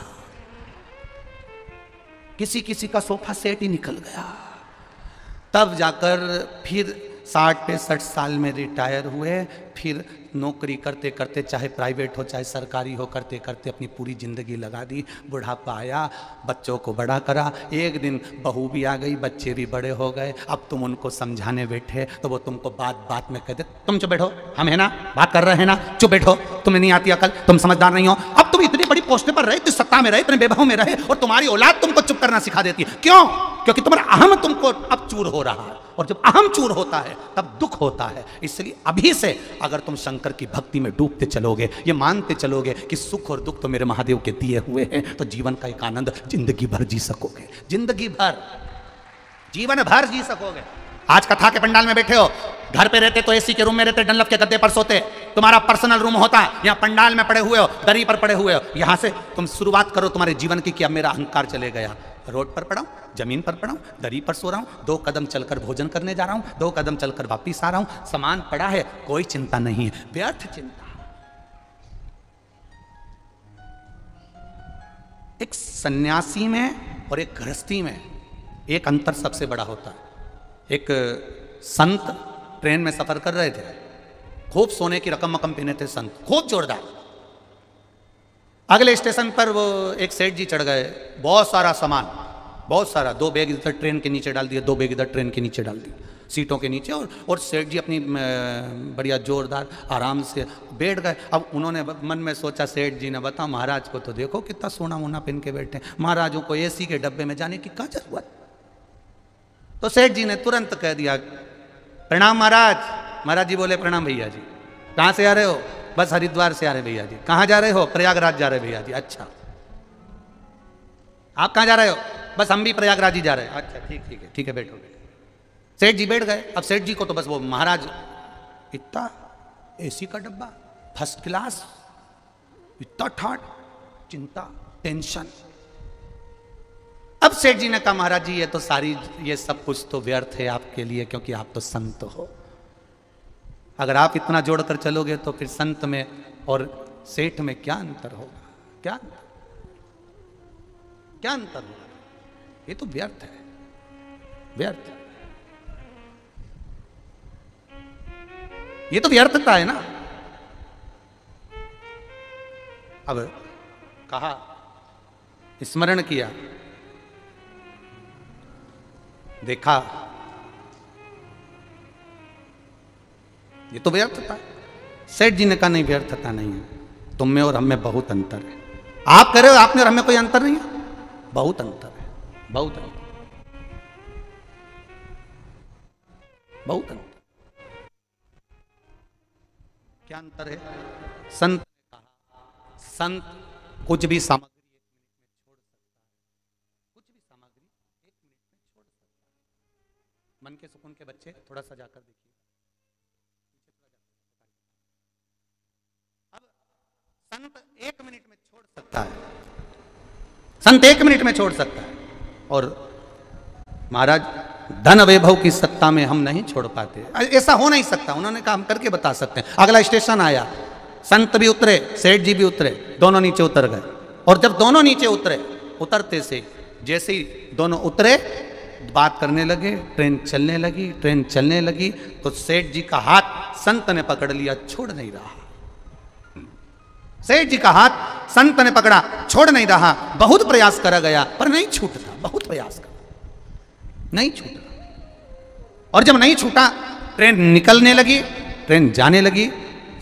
किसी किसी का सोफा सेट ही निकल गया। तब जाकर फिर साठ पैंसठ साल में रिटायर हुए, फिर नौकरी करते करते, चाहे प्राइवेट हो, चाहे सरकारी हो, करते करते अपनी पूरी ज़िंदगी लगा दी। बुढ़ापा आया, बच्चों को बड़ा करा। एक दिन बहू भी आ गई, बच्चे भी बड़े हो गए। अब तुम उनको समझाने बैठे तो वो तुमको बात बात में कह दे तुम चुप बैठो, हम है ना, बात कर रहे हैं ना, चुप बैठो। तुम्हें नहीं आती अकल, तुम समझदार नहीं हो। अब तुम बड़ी पोस्ट पर रहे सत्ता में रहे, इतने बेबह में रहे और तुम्हारी औलाद तुमको चुप करना सिखा देती है। क्यों? क्योंकि तुम्हारा अहम तुमको अब चूर हो रहा है और जब अहम चूर होता है, तब दुख होता है। इसलिए अभी से अगर तुम शंकर की भक्ति में डूबते चलोगे, ये मानते चलोगे कि सुख और दुख तो मेरे महादेव के दिए हुए हैं तो जीवन का एक आनंद ज़िंदगी भर जी सकोगे। ज़िंदगी भर, जीवन भर जी सकोगे। आज कथा के पंडाल में बैठे हो घर पे रहते तो एसी के रूम में रहते डनलप के गद्दे पर सोते। तुम्हारा पर्सनल रूम होता यहाँ पंडाल में पड़े हुए हो, दरी पर पड़े हुए हो, यहाँ से तुम शुरुआत करो तुम्हारे जीवन की कि अब मेरा अहंकार चले गया। रोड पर पड़ा हूँ ज़मीन पर पड़ा हूँ दरी पर सो रहा हूँ, दो कदम चलकर भोजन करने जा रहा हूँ, दो कदम चलकर वापिस आ रहा हूँ, सामान पड़ा है, कोई चिंता नहीं है व्यर्थ चिंता। एक सन्यासी में और एक गृहस्थी में एक अंतर सबसे बड़ा होता है। एक संत ट्रेन में सफ़र कर रहे थे। खूब सोने की रकम मकम पीने थे संत। खूब जोरदार। अगले स्टेशन पर वो एक सेठ जी चढ़ गए। बहुत सारा सामान, बहुत सारा। दो बैग इधर ट्रेन के नीचे डाल दिए, दो बैग इधर ट्रेन के नीचे डाल दिए, सीटों के नीचे। और और सेठ जी अपनी बढ़िया जोरदार, आराम से बैठ गए। अब उन्होंने मन में सोचा, सेठ जी ने बताओ, महाराज को तो देखो कितना सोना वोना पहन के बैठे महाराजों को एसी के डब्बे में जाने की क्या ज़रूरत? तो सेठ जी ने तुरंत कह दिया प्रणाम महाराज। महाराज जी बोले, प्रणाम भैया जी। कहाँ से आ रहे हो? बस हरिद्वार से आ रहे भैया जी। कहाँ जा रहे हो? प्रयागराज जा रहे भैया जी। अच्छा। आप कहाँ जा रहे हो? बस हम भी प्रयागराज ही जा रहे हैं। अच्छा ठीक ठीक है ठीक है बैठो। सेठ जी बैठ गए। अब सेठ जी को तो बस वो महाराज इतना एसी का डब्बा, फ़र्स्ट क्लास, इतना ठाट, चिंता, टेंशन अब सेठ जी ने कहा महाराज जी, ये तो सारी, ये सब कुछ तो व्यर्थ है आपके लिए, क्योंकि आप तो संत हो। अगर आप इतना जोड़कर चलोगे तो फिर संत में और सेठ में क्या अंतर होगा? क्या क्या अंतर होगा? ये तो व्यर्थ है। व्यर्थ ये तो व्यर्थता है ना। अब कहा, स्मरण किया। देखा। ये तो व्यर्थता है सेठ जी ने कहा, नहीं, व्यर्थता नहीं है। तुम में और हम में बहुत अंतर है। आप कह रहे हो आप में और हमें कोई अंतर नहीं है? बहुत अंतर है। बहुत अंतर बहुत अंतर क्या अंतर है? संत संत कुछ भी सामग्री एक मिनट में छोड़ सकता है कुछ भी सामग्री एक मिनट में छोड़ सकता है मन बच्चे थोड़ा सा जाकर देखिए। अब संत एक मिनट में छोड़ सकता है। संत एक मिनट में छोड़ सकता है। और महाराज, धन वैभव की सत्ता में हम नहीं छोड़ पाते। ऐसा हो नहीं सकता। उन्होंने कहा करके बता सकते हैं। अगला स्टेशन आया। संत भी उतरे, सेठ जी भी उतरे, दोनों नीचे उतर गए। और जब दोनों नीचे उतरे, उतरते से जैसे ही दोनों उतरे बात करने लगे, ट्रेन चलने लगी, ट्रेन चलने लगी तो सेठ जी का हाथ संत ने पकड़ लिया, छोड़ नहीं रहा। सेठ जी का हाथ संत ने पकड़ा, छोड़ नहीं रहा। बहुत प्रयास करा गया, पर नहीं छूटता, बहुत प्रयास करा। नहीं छूटा और जब नहीं छूटा, ट्रेन निकलने लगी, ट्रेन जाने लगी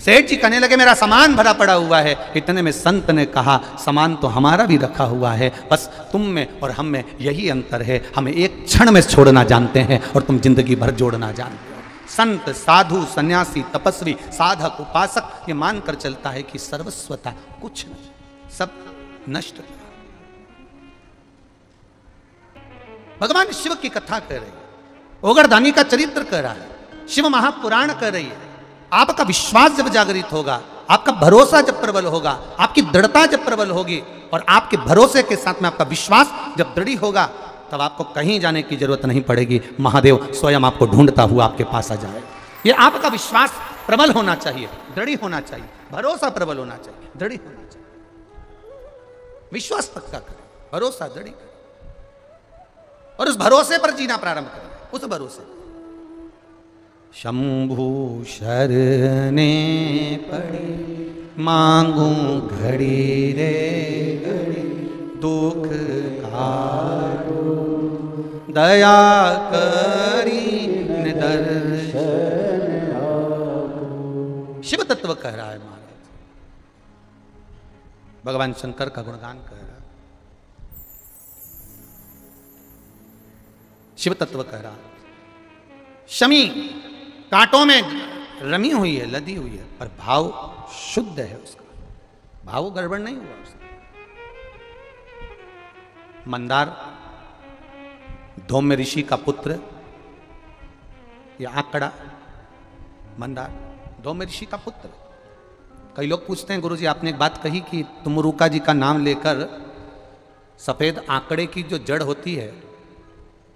सेठ जी कहने लगे, मेरा सामान भरा पड़ा हुआ है। इतने में संत ने कहा, सामान तो हमारा भी रखा हुआ है, बस तुम में और हम में यही अंतर है। हमें एक क्षण में छोड़ना जानते हैं और तुम ज़िंदगी भर जोड़ना जानते हो। संत, साधु, सन्यासी, तपस्वी, साधक, उपासक, ये मानकर चलता है कि सर्वस्वता कुछ नहीं सब नष्ट। भगवान शिव की कथा कर रही है, ओगरदानी का चरित्र कर रहा है, शिव महापुराण कर रही है आपका विश्वास जब जागृत होगा, आपका भरोसा जब प्रबल होगा, आपकी दृढ़ता जब प्रबल होगी और आपके भरोसे के साथ में आपका विश्वास जब दृढ़ होगा, तब आपको कहीं जाने की ज़रूरत नहीं पड़ेगी। महादेव स्वयं आपको ढूंढता हुआ आपके पास आ जाए। ये आपका विश्वास प्रबल होना चाहिए, दृढ़ होना चाहिए, भरोसा प्रबल होना चाहिए, दृढ़ होना चाहिए। विश्वास पक्का करें, भरोसा दृढ़ करें। और उस भरोसे पर जीना प्रारंभ करें, उस भरोसे शंभु शरने पड़ी, मांगू घड़ी रे घड़ी, दुख काटो। दया करी दर्शन शिव तत्व कह रहा है महाराज। भगवान शंकर का गुणगान कह रहा है। शिव तत्व कह रहा शमी कांटों में। रमी हुई है, लदी हुई है, पर भाव शुद्ध है उसका। भाव गड़बड़ नहीं हुआ उसका। मंदार, धौम्य ऋषि का पुत्र, या आंकड़ा, मंदार, धौम्य ऋषि का पुत्र। कई लोग पूछते हैं, गुरुजी, आपने एक बात कही कि तुमरुका जी का नाम लेकर सफ़ेद आंकड़े की जो जड़ होती है,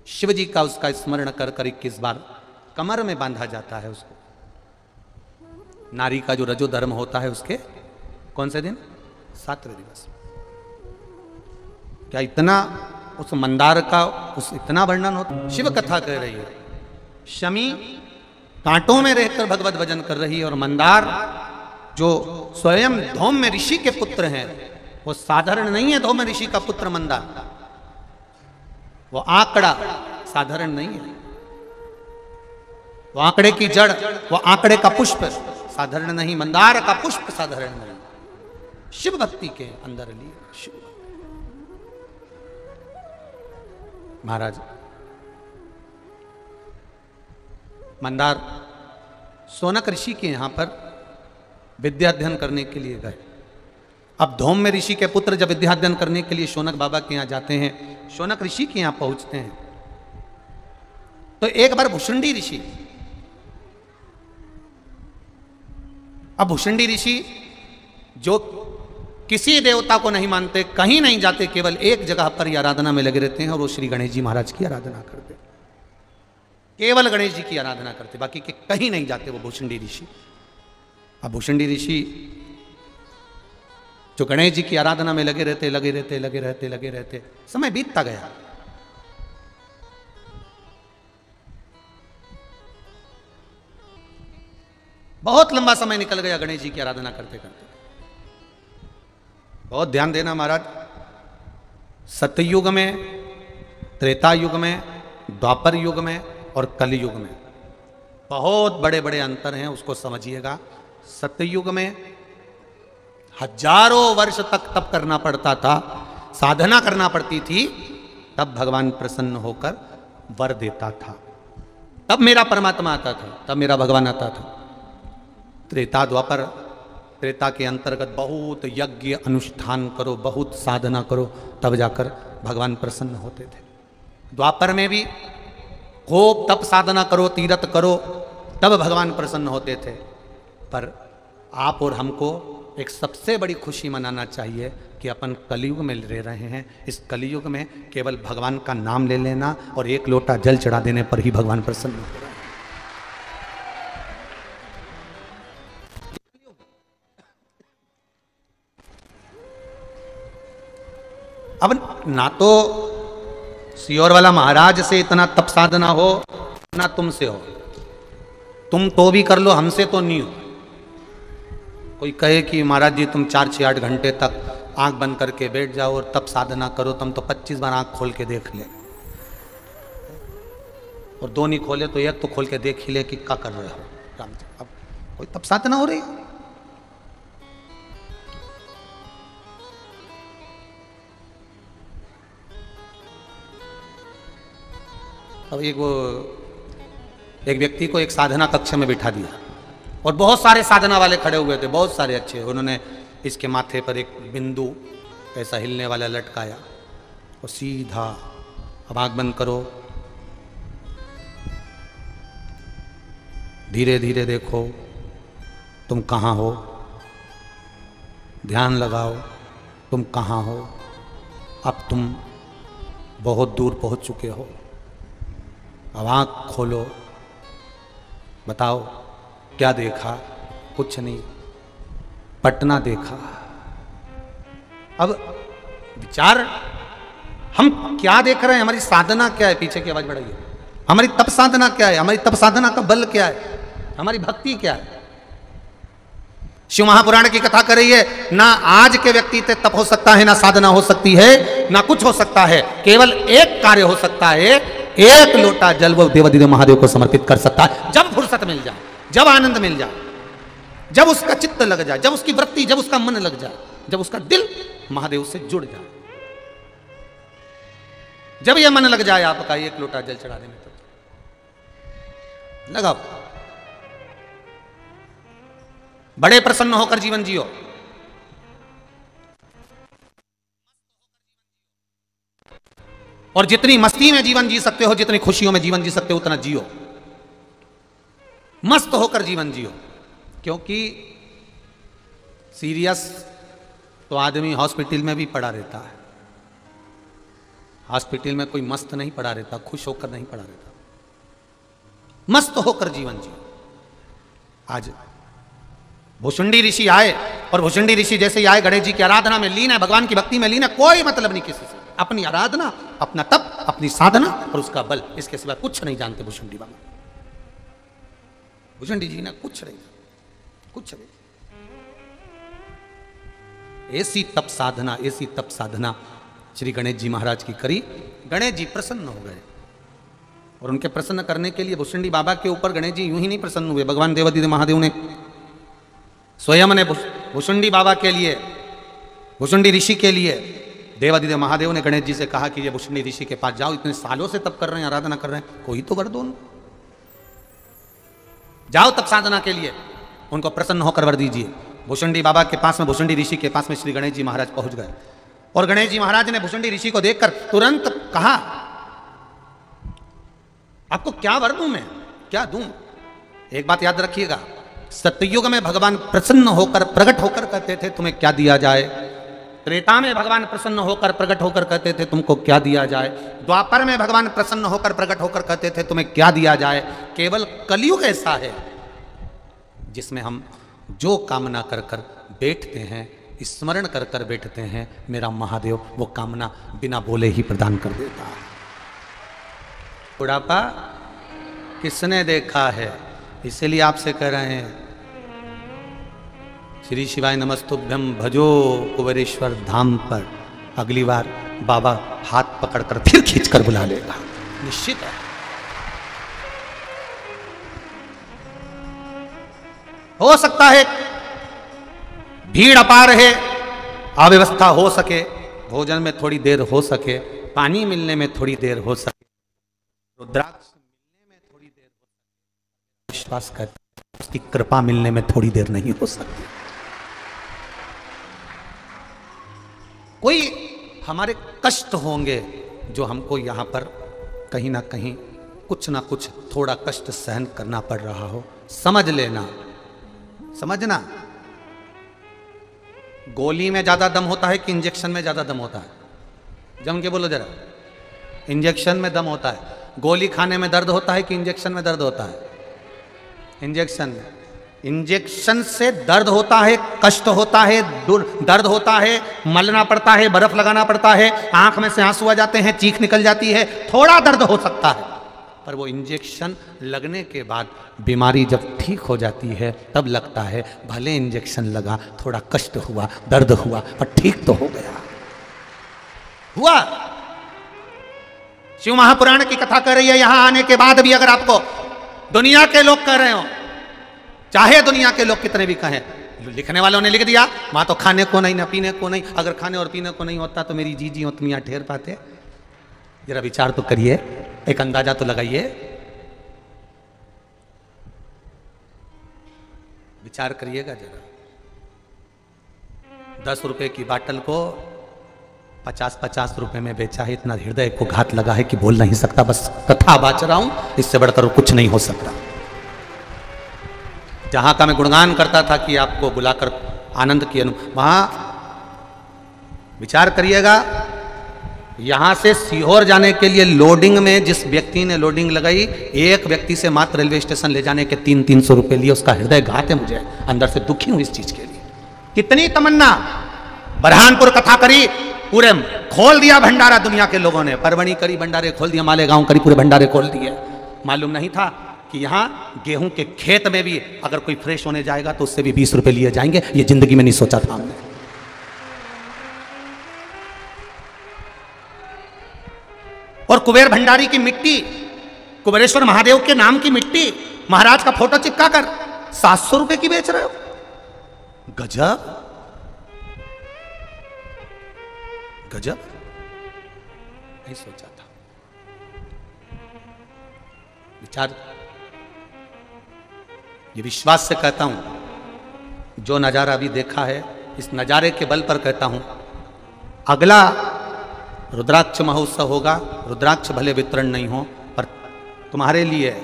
शिव जी का उसका स्मरण कर कर इक्कीस बार कमर में बांधा जाता है उसको। नारी का जो रजो धर्म होता है उसके, कौन से दिन? सातवें दिवस। क्या इतना, उस मंदार का, उस इतना वर्णन होता शिव कथा कह रही है। शमी कांटों में रहकर भगवत भजन कर रही है और मंदार, जो स्वयं धौम्य ऋषि के पुत्र हैं, वो साधारण नहीं है धौम्य ऋषि का पुत्र मंदार। वो आंकड़ा साधारण नहीं है। वो आंकड़े की जड़, वो आंकड़े का पुष्प, साधारण नहीं, मंदार का पुष्प साधारण नहीं। शिव भक्ति के अंदर लिए महाराज, मंदार सोनक ऋषि के यहाँ पर विद्या अध्ययन करने के लिए गए। अब धौम में ऋषि के पुत्र जब विद्या अध्ययन करने के लिए शोनक बाबा के यहाँ जाते हैं शोनक ऋषि के यहाँ पहुँचते हैं। तो एक बार भुषुंडी ऋषि अब भुषुंडी ऋषि, जो किसी देवता को नहीं मानते, कहीं नहीं जाते, केवल एक जगह पर ही आराधना में लगे रहते हैं और वो श्री गणेश जी महाराज की आराधना करते केवल गणेश जी की आराधना करते बाकी के कहीं नहीं जाते वो भूषुंडी ऋषि। अब भूषुंडी ऋषि, जो गणेश जी की आराधना में लगे रहते लगे रहते लगे रहते लगे रहते, समय बीतता गया। बहुत लंबा समय निकल गया गणेश जी की आराधना करते करते। बहुत ध्यान देना महाराज। सत्ययुग में त्रेता युग में, द्वापर युग में और कलयुग में। बहुत बड़े बड़े अंतर हैं, उसको समझिएगा। सत्ययुग में हज़ारों वर्ष तक तप करना पड़ता था, साधना करना पड़ती थी, तब भगवान प्रसन्न होकर वर देता था। तब मेरा परमात्मा आता था, तब मेरा भगवान आता था। त्रेता द्वापर। त्रेता के अंतर्गत बहुत यज्ञ अनुष्ठान करो, बहुत साधना करो, तब जाकर भगवान प्रसन्न होते थे। द्वापर में भी खूब तप साधना करो, तीरथ करो, तब भगवान प्रसन्न होते थे। पर आप और हमको एक सबसे बड़ी खुशी मनाना चाहिए कि अपन कलयुग में रह रहे हैं। इस कलयुग में केवल भगवान का नाम ले लेना और एक लोटा जल चढ़ा देने पर ही भगवान प्रसन्न होते अब ना तो सियोर वाला महाराज से इतना तप साधना हो, ना तुमसे हो। तुम तो भी कर लो, हमसे तो नहीं हो। कोई कहे कि महाराज जी, तुम चार छः आठ घंटे तक आँख बंद करके बैठ जाओ और तप साधना करो तुम तो पच्चीस बार आँख खोल के देख ले। और दो नहीं खोले तो एक तो खोल के देख ही ले कि क्या कर रहे हो। राम जी, अब कोई तप साधना हो रही? अब एक वो, एक व्यक्ति को एक साधना कक्ष में बिठा दिया। और बहुत सारे साधना वाले खड़े हुए थे, बहुत सारे अच्छे। उन्होंने इसके माथे पर एक बिंदु, ऐसा हिलने वाला लटकाया और सीधा अब आग बंद करो। धीरे धीरे देखो, तुम कहाँ हो? ध्यान लगाओ, तुम कहाँ हो? अब तुम बहुत दूर पहुँच चुके हो। अब आँख खोलो। बताओ, क्या देखा? कुछ नहीं। पटना देखा। अब विचार, हम क्या देख रहे हैं? हमारी साधना क्या है? पीछे की आवाज़ बढ़ाइए। हमारी तप साधना क्या है? हमारी तप साधना का बल क्या है? हमारी भक्ति क्या है? शिव महापुराण की कथा कर रही है, ना आज के व्यक्ति से तप हो सकता है, ना साधना हो सकती है, ना कुछ हो सकता है, केवल एक कार्य हो सकता है, एक लोटा जल वो देवादिदेव महादेव को समर्पित कर सकता है। जब फुर्सत मिल जाए, जब आनंद मिल जाए, जब उसका चित्त लग जाए, जब उसकी वृत्ति, जब उसका मन लग जाए, जब उसका दिल महादेव से जुड़ जाए। जब यह मन लग जाए आपका एक लोटा जल चढ़ाने में तो। लगाओ। बड़े प्रसन्न होकर जीवन जियो। और जितनी मस्ती में जीवन जी सकते हो, जितनी खुशियों में जीवन जी सकते हो, उतना जियो। मस्त होकर जीवन जियो। क्योंकि सीरियस तो आदमी हॉस्पिटल में भी पड़ा रहता है। हॉस्पिटल में कोई मस्त नहीं पड़ा रहता, खुश होकर नहीं पड़ा रहता। मस्त होकर जीवन जियो। आज भूषुंडी ऋषि आए और भूषुंडी ऋषि जैसे ही आए, गणेश जी की आराधना में लीन है, भगवान की भक्ति में लीन है, कोई मतलब नहीं किसी से। अपनी आराधना, अपना तप, अपनी साधना और उसका बल, इसके सिवा कुछ नहीं जानते भूषुंडी बाबा। भूषुंडी जी ने कुछ नहीं कुछ नहीं। ऐसी तप साधना, ऐसी तप साधना श्री गणेश जी महाराज की करी। गणेश जी प्रसन्न हो गए। और उनके प्रसन्न करने के लिए भूषुंडी बाबा के ऊपर गणेश जी यूँ ही नहीं प्रसन्न हुए। भगवान देवादिदेव महादेव ने स्वयं ने भुसुंडी बाबा के लिए, भुसुंडी ऋषि के लिए, देवादिदेव महादेव ने गणेश जी से कहा कि ये भुषुंडी ऋषि के पास जाओ, इतने सालों से तप कर रहे हैं, आराधना कर रहे हैं, कोई तो कर दो जाओ तप साधना के लिए, उनको प्रसन्न होकर वर दीजिए। भुषुंडी बाबा के पास में भुषुंडी ऋषि के पास में श्री गणेश जी महाराज पहुँच गए। और गणेश जी महाराज ने भुषुंडी ऋषि को देखकर तुरंत कहा, आपको क्या वर दूँ मैं? क्या दूँ? एक बात याद रखिएगा सत्ययुग में भगवान प्रसन्न होकर प्रकट होकर कहते थे, तुम्हें क्या दिया जाए? त्रेता में भगवान प्रसन्न होकर प्रकट होकर कहते थे, तुमको क्या दिया जाए? द्वापर में भगवान प्रसन्न होकर प्रकट होकर कहते थे, तुम्हें क्या दिया जाए? केवल कलयुग ऐसा है, जिसमें हम जो कामना कर कर बैठते हैं, स्मरण कर कर बैठते हैं, मेरा महादेव वो कामना बिना बोले ही प्रदान कर देता है। बुढ़ापा किसने देखा है? इसीलिए आपसे कह रहे हैं, श्री शिवाय नमस्तुभ्यम भजो कुबरेश्वर धाम पर। अगली बार बाबा हाथ पकड़कर फिर खींचकर बुला लेगा। निश्चित है। हो सकता है भीड़ अपार है अव्यवस्था हो सके, भोजन में थोड़ी देर हो सके, पानी मिलने में थोड़ी देर हो सके। रुद्राक्ष विश्वास करता उसकी कृपा मिलने में थोड़ी देर नहीं हो सकती। कोई हमारे कष्ट होंगे जो हमको यहाँ पर कहीं ना कहीं कुछ ना कुछ थोड़ा कष्ट सहन करना पड़ रहा हो। समझ लेना। समझना। गोली में ज़्यादा दम होता है कि इंजेक्शन में ज़्यादा दम होता है? जम के बोलो जरा। इंजेक्शन में दम होता है। गोली खाने में दर्द होता है कि इंजेक्शन में दर्द होता है? इंजेक्शन। इंजेक्शन से दर्द होता है, कष्ट होता है दर्द होता है, मलना पड़ता है, बर्फ़ लगाना पड़ता है, आँख में से आँसू आ जाते हैं, चीख निकल जाती है, थोड़ा दर्द हो सकता है। पर वो इंजेक्शन लगने के बाद बीमारी जब ठीक हो जाती है, तब लगता है, भले इंजेक्शन लगा, थोड़ा कष्ट हुआ, दर्द हुआ, पर ठीक तो हो गया। हुआ। शिव महापुराण की कथा कर रही है, यहाँ आने के बाद भी अगर आपको दुनिया के लोग कह रहे हो। चाहे दुनिया के लोग कितने भी कहें। लिखने वालों ने लिख दिया वहाँ तो खाने को नहीं, ना पीने को नहीं। अगर खाने और पीने को नहीं होता तो मेरी जी हो तुम ठहर पाते। जरा विचार तो करिए, एक अंदाज़ा तो लगाइए। विचार करिएगा जरा। दस रुपए की बाटल को पचास पचास रुपए में बेचा है, इतना हृदय को घात लगा है कि बोल नहीं सकता, बस कथा बाच रहा हूँ, इससे बढ़कर कुछ नहीं हो सकता। जहाँ का मैं गुणगान करता था कि आपको बुलाकर आनंद की अनु, वहाँ विचार करिएगा, यहाँ से सीहोर जाने के लिए लोडिंग में जिस व्यक्ति ने लोडिंग लगाई, एक व्यक्ति से मात्र रेलवे स्टेशन ले जाने के तीन तीन सौ रुपए लिए उसका हृदय घात है मुझे, अंदर से दुखी हूँ इस चीज़ के लिए। कितनी तमन्ना! बरहानपुर कथा करी पूरे खोल दिया भंडारा दुनिया के लोगों ने। परवणी करी भंडारे खोल दिया मालेगांव करी पूरे भंडारे खोल दिए। मालूम नहीं था कि यहाँ गेहूँ के खेत में भी अगर कोई फ्रेश होने जाएगा तो उससे भी बीस रुपए लिए जाएँगे। ये ज़िंदगी में नहीं सोचा था हमने। और कुबेर भंडारी की मिट्टी, कुबेरेश्वर महादेव के नाम की मिट्टी, महाराज का फ़ोटो चिपका कर सात सौ रुपए की बेच रहे हो। गजब। गजब? नहीं सोचा था। विचार ये विश्वास से कहता हूँ, जो नज़ारा अभी देखा है, इस नज़ारे के बल पर कहता हूँ, अगला रुद्राक्ष महोत्सव होगा, रुद्राक्ष भले वितरण नहीं हो, पर तुम्हारे लिए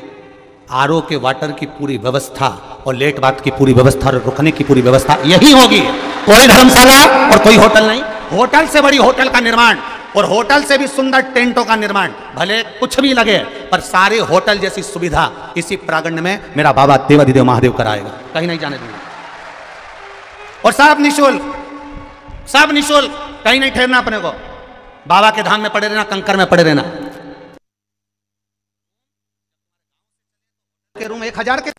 आरओ के वाटर की पूरी व्यवस्था और लेट बात की पूरी व्यवस्था और रुकने की पूरी व्यवस्था यही होगी। कोई धर्मशाला और कोई होटल नहीं। होटल से बड़ी होटल का निर्माण और होटल से भी सुंदर टेंटों का निर्माण, भले कुछ भी लगे, पर सारे होटल जैसी सुविधा इसी प्रागण्य में मेरा बाबा देवादिदेव महादेव कराएगा। कहीं नहीं जाने दूँगा। और सब निशुल्क सब निशुल्क, कहीं नहीं ठहरना अपने को। बाबा के धाम में पड़े रहना, कंकर में पड़े रहना। के रूम एक हज़ार के।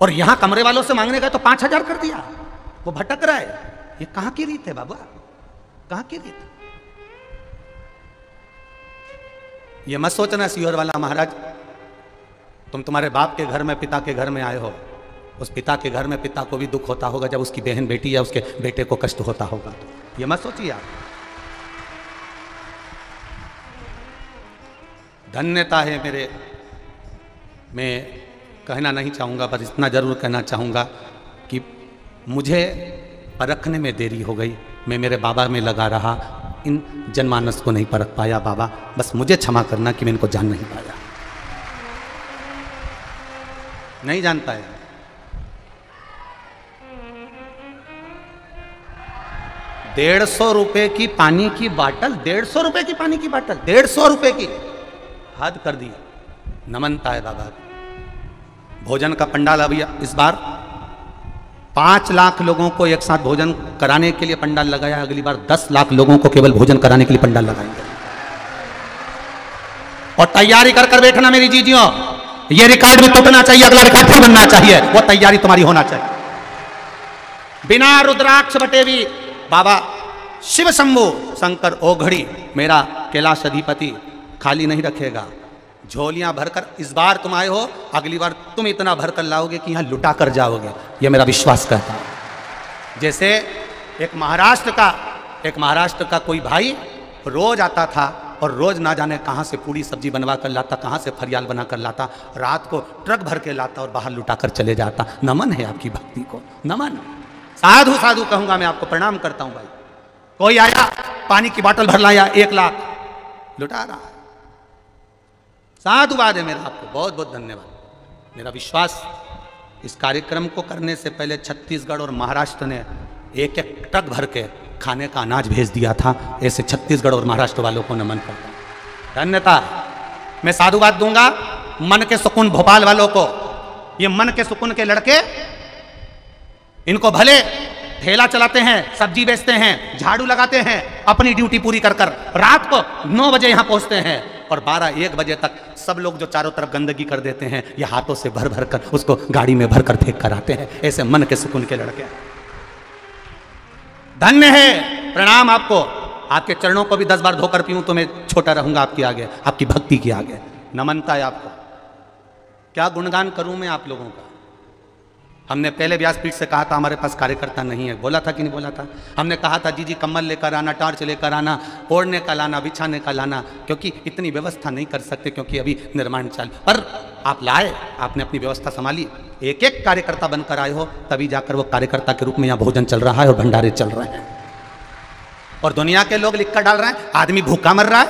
और यहाँ कमरे वालों से मांगने गए तो पाँच हज़ार कर दिया। वो भटक रहा है। ये कहाँ की रीत है बाबा? कहाँ की रीत? ये मत सोचना सियोर वाला महाराज। तुम तुम्हारे बाप के घर में, पिता के घर में आए हो। उस पिता के घर में पिता को भी दुख होता होगा, जब उसकी बहन बेटी या उसके बेटे को कष्ट होता होगा। ये मत सोचिए आप। धन्यता है मेरे। मैं कहना नहीं चाहूँगा, बस इतना ज़रूर कहना चाहूँगा कि मुझे परखने में देरी हो गई। मैं मेरे बाबा में लगा रहा। इन जनमानस को नहीं परख पाया बाबा। बस मुझे क्षमा करना कि मैं इनको जान नहीं पाया। नहीं जान पाया। डेढ़ सौ रुपए की पानी की बाटल, डेढ़ सौ रुपए की पानी की बाटल, डेढ़ सौ रुपए की। हद कर दी। नमनता है बाबा। भोजन का पंडाल अभी इस बार पाँच लाख लोगों को एक साथ भोजन कराने के लिए पंडाल लगाया, अगली बार दस लाख लोगों को केवल भोजन कराने के लिए पंडाल लगाएँगे और तैयारी कर कर बैठना मेरी जीजियों, ये रिकॉर्ड भी टूटना चाहिए, अगला रिकॉर्ड फिर बनना चाहिए, वो तैयारी तुम्हारी होना चाहिए। बिना रुद्राक्ष बटे भी, बाबा शिव शंभु, शंकर ओघड़ी, मेरा कैलाश अधिपति खाली नहीं रखेगा। झोलियाँ भरकर इस बार तुम आए हो, अगली बार तुम इतना भरकर लाओगे कि यहाँ लुटा कर जाओगे। ये मेरा विश्वास कहता है। जैसे एक महाराष्ट्र का, एक महाराष्ट्र का कोई भाई रोज आता था और रोज ना जाने कहाँ से पूरी सब्ज़ी बनवा कर लाता, कहाँ से फरियाल बना कर लाता, रात को ट्रक भर के लाता और बाहर लुटा कर चले जाता। नमन है आपकी भक्ति को, नमन। साधु साधु कहूँगा मैं आपको, प्रणाम करता हूँ भाई। कोई आया, पानी की बोतल भर लाया, एक लाख। लुटा रहा है। साधुवाद है मेरा। आपको बहुत बहुत धन्यवाद। मेरा विश्वास, इस कार्यक्रम को करने से पहले छत्तीसगढ़ और महाराष्ट्र ने एक एक ट्रक भर के खाने का अनाज भेज दिया था। ऐसे छत्तीसगढ़ और महाराष्ट्र वालों को नमन करता धन्यता। मैं साधुवाद दूँगा मन के सुकून भोपाल वालों को। ये मन के सुकून के लड़के, इनको भले ठेला चलाते हैं, सब्ज़ी बेचते हैं, झाड़ू लगाते हैं, अपनी ड्यूटी पूरी कर कर रात को नौ बजे यहाँ पहुँचते हैं। और 12 एक बजे तक सब लोग जो चारों तरफ़ गंदगी कर देते हैं, ये हाथों से भर भर कर उसको गाड़ी में भर कर फेंक कर आते हैं। ऐसे मन के सुकून के लड़के। धन्य है, प्रणाम आपको। आपके चरणों को भी दस बार धोकर पीऊं तो मैं छोटा रहूँगा आपके आगे, आपकी भक्ति के आगे। नमनता है आपको। क्या गुणगान करूँ मैं आप लोगों का? हमने पहले व्यासपीठ से कहा था, हमारे पास कार्यकर्ता नहीं है। बोला था कि नहीं बोला था? हमने कहा था, जी जी, कम्बल लेकर आना, टार्च लेकर आना, ओढ़ने का लाना, बिछाने का लाना, क्योंकि इतनी व्यवस्था नहीं कर सकते क्योंकि अभी निर्माण चाल पर आप लाए, आपने अपनी व्यवस्था संभाली। एक एक कार्यकर्ता बनकर आए हो, तभी जाकर वो कार्यकर्ता के रूप में यहाँ भोजन चल रहा है और भंडारे चल रहे हैं। और दुनिया के लोग लिख कर डाल रहे हैं, आदमी भूखा मर रहा है,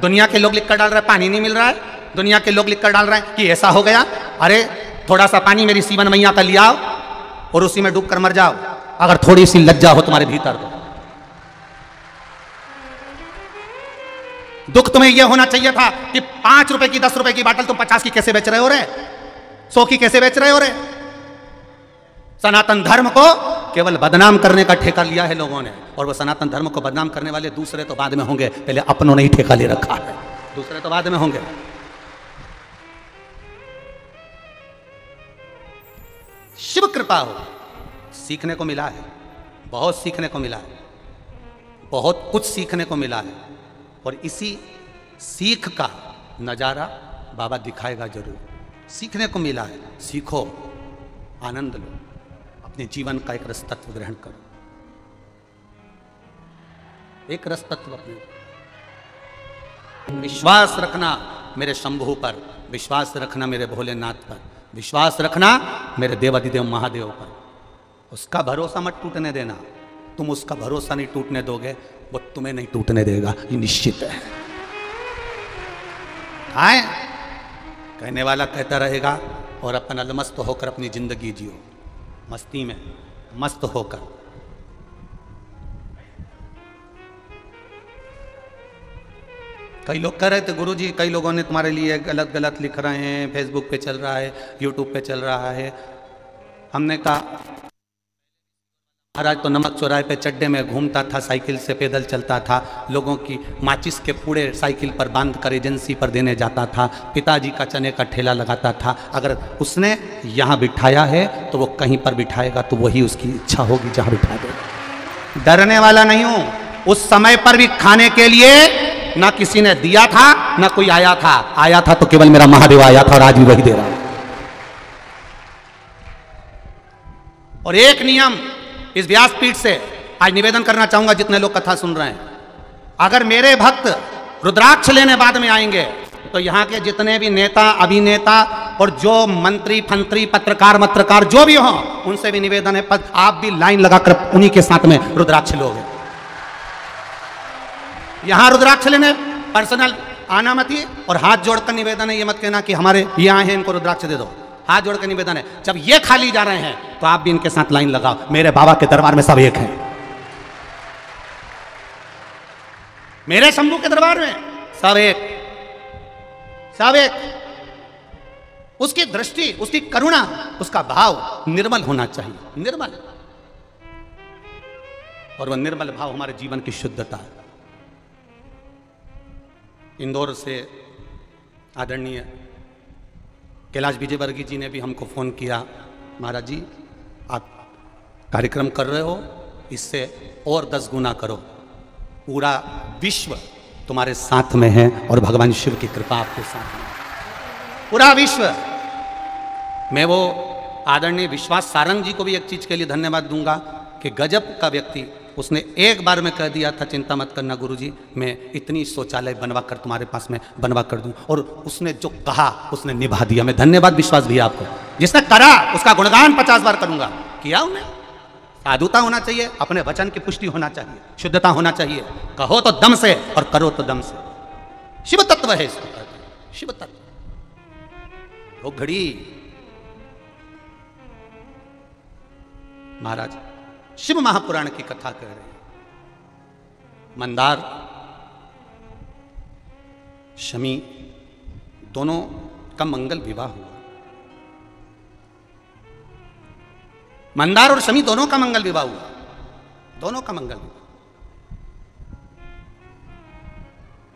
दुनिया के लोग लिख कर डाल रहे हैं, पानी नहीं मिल रहा है, दुनिया के लोग लिख कर डाल रहे हैं कि ऐसा हो गया। अरे थोड़ा सा पानी मेरी सीवन मैया का लिया और उसी में डूब कर मर जाओ। अगर थोड़ी सी लज्जा हो तुम्हारे भीतर तो। दुख तुम्हें यह होना चाहिए था कि पाँच रुपए की, दस रुपए की बाटल तुम पचास की कैसे बेच रहे हो रे? सौ की कैसे बेच रहे हो रे? सनातन धर्म को केवल बदनाम करने का ठेका लिया है लोगों ने, और वो सनातन धर्म को बदनाम करने वाले दूसरे तो बाद में होंगे। पहले अपनों ने ही ठेका ले रखा है। दूसरे तो बाद में होंगे। शिव कृपा हो। सीखने को मिला है। बहुत सीखने को मिला है। बहुत कुछ सीखने को मिला है। और इसी सीख का नज़ारा बाबा दिखाएगा ज़रूर। सीखने को मिला है। सीखो, आनंद लो। अपने जीवन का एक रस तत्व ग्रहण करो। एक रस तत्व अपने। विश्वास रखना मेरे शंभू पर। विश्वास रखना मेरे भोलेनाथ पर। विश्वास रखना मेरे देवाधिदेव महादेव पर। उसका भरोसा मत टूटने देना। तुम उसका भरोसा नहीं टूटने दोगे, वो तुम्हें नहीं टूटने देगा। ये निश्चित है। आए। कहने वाला कहता रहेगा, और अपन अलमस्त होकर अपनी ज़िंदगी जियो। मस्ती में मस्त होकर। कई लोग कह रहे थे गुरु जी कई लोगों ने तुम्हारे लिए गलत गलत लिख रहे हैं फेसबुक पे चल रहा है यूट्यूब पे चल रहा है। हमने कहा, महाराज तो नमक चौराहे पे चड्डे में घूमता था, साइकिल से पैदल चलता था, लोगों की माचिस के पूड़े साइकिल पर बाँध कर एजेंसी पर देने जाता था, पिताजी का चने का ठेला लगाता था। अगर उसने यहाँ बिठाया है तो वो कहीं पर बिठाएगा तो वही उसकी इच्छा होगी जहाँ बिठा दे। डरने वाला नहीं हूँ। उस समय पर भी खाने के लिए ना किसी ने दिया था, ना कोई आया था। आया था तो केवल मेरा महादेव आया था और आज भी वही दे रहा और एक नियम इस व्यासपीठ से आज निवेदन करना चाहूँगा, जितने लोग कथा सुन रहे हैं। अगर मेरे भक्त रुद्राक्ष लेने बाद में आएँगे तो यहाँ के जितने भी नेता, अभिनेता और जो मंत्री, फंत्री, पत्रकार पत्रकार जो भी हो, उनसे भी निवेदन है आप भी लाइन लगाकर उन्हीं के साथ में रुद्राक्ष लोगे। यहाँ रुद्राक्ष लेने पर्सनल आना मत ही और हाथ जोड़कर निवेदन है, ये मत कहना कि हमारे ये आए हैं, इनको रुद्राक्ष दे दो। हाथ जोड़कर निवेदन है। जब ये खाली जा रहे हैं तो आप भी इनके साथ लाइन लगाओ। मेरे बाबा के दरबार में सब एक हैं। मेरे शंभू के दरबार में सब एक। सब एक। उसकी दृष्टि, उसकी करुणा, उसका भाव निर्मल होना चाहिए। निर्मल। और वह निर्मल भाव हमारे जीवन की शुद्धता है। इंदौर से आदरणीय कैलाश विजयवर्गीय जी ने भी हमको फ़ोन किया, महाराज जी, आप कार्यक्रम कर रहे हो, इससे और दस गुना करो। पूरा विश्व तुम्हारे साथ में है और भगवान शिव की कृपा आपके साथ में पूरा विश्व। मैं वो आदरणीय विश्वास सारंग जी को भी एक चीज़ के लिए धन्यवाद दूँगा कि गजब का व्यक्ति उसने एक बार में कह दिया था, चिंता मत करना गुरुजी, मैं इतनी शौचालय बनवा कर तुम्हारे पास में बनवा कर दूँ। और उसने जो कहा, उसने निभा दिया। मैं धन्यवाद, विश्वास भैया आपको। जिसने करा, उसका गुणगान पचास बार करूँगा। किया उन्हें? साधुता होना चाहिए, अपने वचन की पुष्टि होना चाहिए, शुद्धता होना चाहिए। कहो तो दम से और करो तो दम से। शिव तत्व है इसको शिव तत्व। घड़ी। महाराज शिव महापुराण की कथा कह रहे हैं। मंदार, शमी, दोनों का मंगल विवाह हुआ। मंदार और शमी दोनों का मंगल विवाह हुआ। दोनों का मंगल विवाह।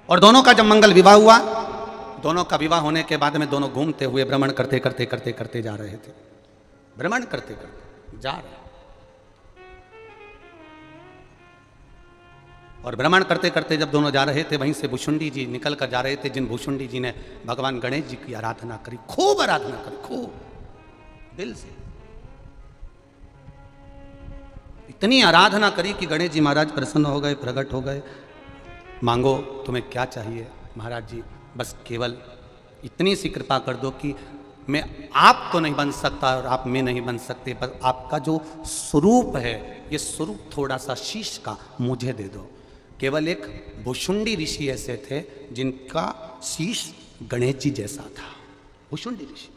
और दोनों का जब मंगल विवाह हुआ, दोनों का विवाह होने के बाद में दोनों घूमते हुए, भ्रमण करते करते करते करते जा रहे थे। भ्रमण करते करते जा रहे और भ्रमण करते करते जब दोनों जा रहे थे, वहीं से भूषुंडी जी निकल कर जा रहे थे, जिन भूषुंडी जी ने भगवान गणेश जी की आराधना करी, खूब आराधना करी, खूब, दिल से। इतनी आराधना करी कि गणेश जी महाराज प्रसन्न हो गए प्रकट हो गए। मांगो, तुम्हें क्या चाहिए? महाराज जी, बस केवल इतनी सी कृपा कर दो कि मैं, आप तो नहीं बन सकता और आप मैं नहीं बन सकते, पर आपका जो स्वरूप है, ये स्वरूप थोड़ा सा शीश का मुझे दे दो। केवल एक भुषुंडी ऋषि ऐसे थे जिनका शीश गणेश जी जैसा था। भुषुंडी ऋषि।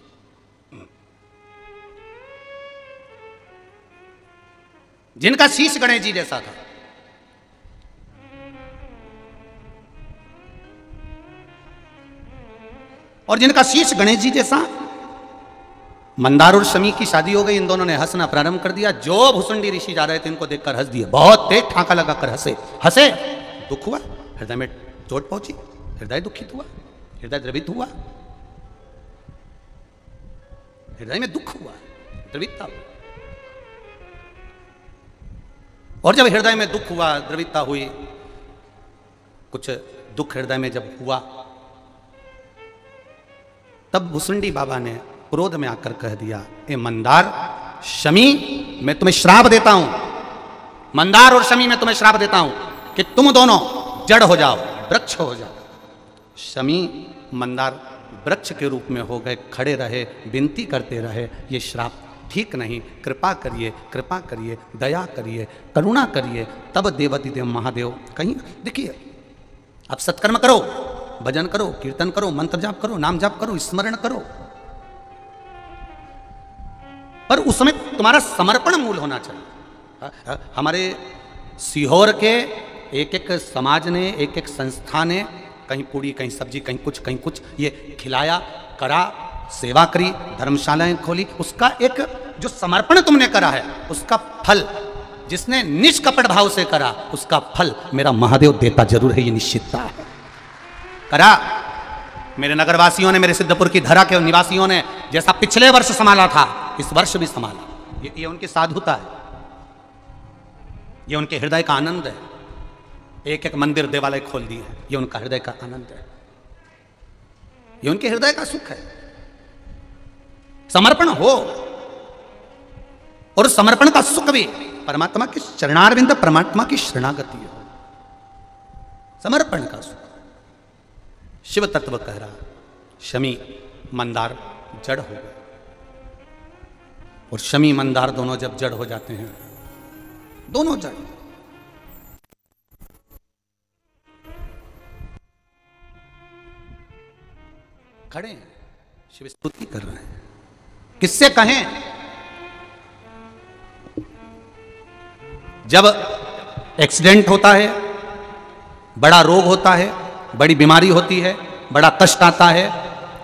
जिनका शीश गणेश जी जैसा था। और जिनका शीश गणेश जी जैसा मंदार और शमी की शादी हो गई, इन दोनों ने हंसना प्रारंभ कर दिया। जो भुसुंडी ऋषि जा रहे थे, इनको देखकर हंस दिए। बहुत तेज ठाका लगाकर हंसे। हंसे। दुख हुआ। हृदय में चोट पहुँची। हृदय दुखित हुआ। हृदय द्रवित हुआ। हृदय में दुख हुआ। द्रवितता हुआ और जब हृदय में दुख हुआ, द्रवितता हुई, कुछ दुख हृदय में जब हुआ, तब भुसुंडी बाबा ने क्रोध में आकर कह दिया, ए मंदार, शमी, मैं तुम्हें श्राप देता हूँ। मंदार और शमी, मैं तुम्हें श्राप देता हूँ कि तुम दोनों जड़ हो जाओ, वृक्ष हो जाओ। शमी, मंदार, वृक्ष के रूप में हो गए, खड़े रहे, विनती करते रहे, ये श्राप ठीक नहीं, कृपा करिए कृपा करिए, दया करिए, करुणा करिए, तब देवती देव महादेव कहीं देखिए, आप सत्कर्म करो, भजन करो, कीर्तन करो, मंत्र जाप करो, नाम जाप करो, स्मरण करो। पर उसमें तुम्हारा समर्पण मूल होना चाहिए। हमारे सीहोर के एक एक समाज ने एक एक संस्था ने कहीं पूड़ी, कहीं सब्ज़ी, कहीं कुछ कहीं कुछ ये खिलाया, करा, सेवा करी, धर्मशालाएँ खोली। उसका एक जो समर्पण तुमने करा है, उसका फल, जिसने निष्कपट भाव से करा, उसका फल मेरा महादेव देता ज़रूर है, ये निश्चितता है। करा मेरे नगरवासियों ने मेरे सिद्धपुर की धरा के निवासियों ने जैसा पिछले वर्ष संभाला था इस वर्ष भी संभाला। ये, ये उनकी साधुता है। ये उनके हृदय का आनंद है। एक एक मंदिर देवालय खोल दिए ये उनका हृदय का आनंद है। ये उनके हृदय का सुख है। समर्पण हो। और समर्पण का सुख भी। परमात्मा के शरणारविंद परमात्मा की शरणागति हो। समर्पण का सुख। शिव तत्व कह रहा, शमी मंदार जड़ हो गए। और शमी मंदार दोनों जब जड़ हो जाते हैं, दोनों जड़। खड़े हैं, शिव स्तुति कर रहे हैं। किससे कहें? जब एक्सीडेंट होता है, बड़ा रोग होता है बड़ी बीमारी होती है, बड़ा कष्ट आता है।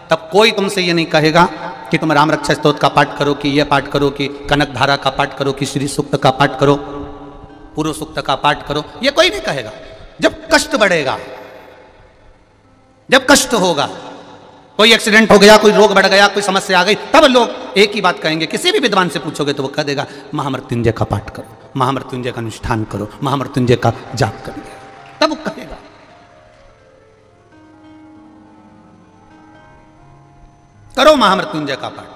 तब कोई तुमसे ये नहीं कहेगा कि तुम राम रक्षा स्त्रोत का पाठ करो, कि यह पाठ करो, कि कनक धारा का पाठ करो, कि श्री सूक्त का पाठ करो, पूर्व सूक्त का पाठ करो। ये कोई नहीं कहेगा। जब कष्ट बढ़ेगा, जब कष्ट होगा, कोई एक्सीडेंट हो गया, कोई रोग बढ़ गया, कोई समस्या आ गई, तब लोग एक ही बात कहेंगे, किसी भी विद्वान से पूछोगे तो वो कह देगा, महामृत्युंजय का पाठ करो, महामृत्युंजय का अनुष्ठान करो, महामृत्युंजय का जाप करिए। तब करो महामृत्युंजय का पाठ।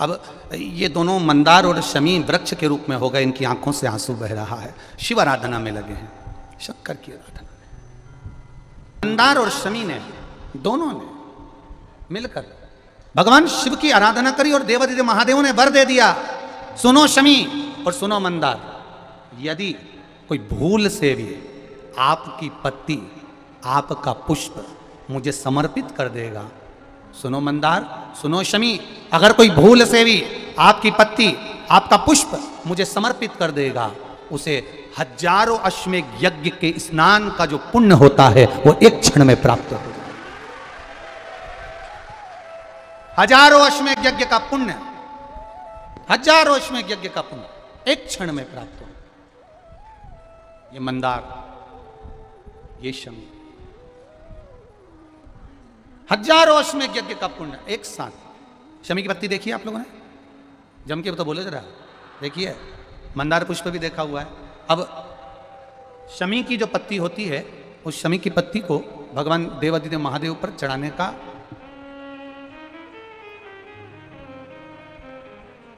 अब ये दोनों मंदार और शमी वृक्ष के रूप में हो गए, इनकी आँखों से आँसू बह रहा है। शिव आराधना में लगे हैं शक्कर की आराधना मंदार और शमी ने, दोनों ने मिलकर भगवान शिव की आराधना करी और देवादित्य महादेव ने वर दे दिया, सुनो शमी और सुनो मंदार, यदि कोई भूल से भी आपकी पत्ती आपका पुष्प मुझे समर्पित कर देगा सुनो मंदार, सुनो शमी, अगर कोई भूल से भी आपकी पत्ती आपका पुष्प मुझे समर्पित कर देगा, उसे हज़ारों अश्व यज्ञ के स्नान का जो पुण्य होता है, वो एक क्षण में प्राप्त होगा हज़ारों अश्व यज्ञ का पुण्य, हज़ारों अश्व यज्ञ का पुण्य, एक क्षण में प्राप्त हो। ये मंदार, ये शमी हज़ारों अश्व यज्ञ का पुण्य, एक साथ शमी की पत्ती देखी आप लोगों ने? जम के तो बोले जरा देखिए मंदार पुष्प भी देखा हुआ है। अब शमी की जो पत्ती होती है, उस शमी की पत्ती को भगवान देवादित्य महादेव पर चढ़ाने का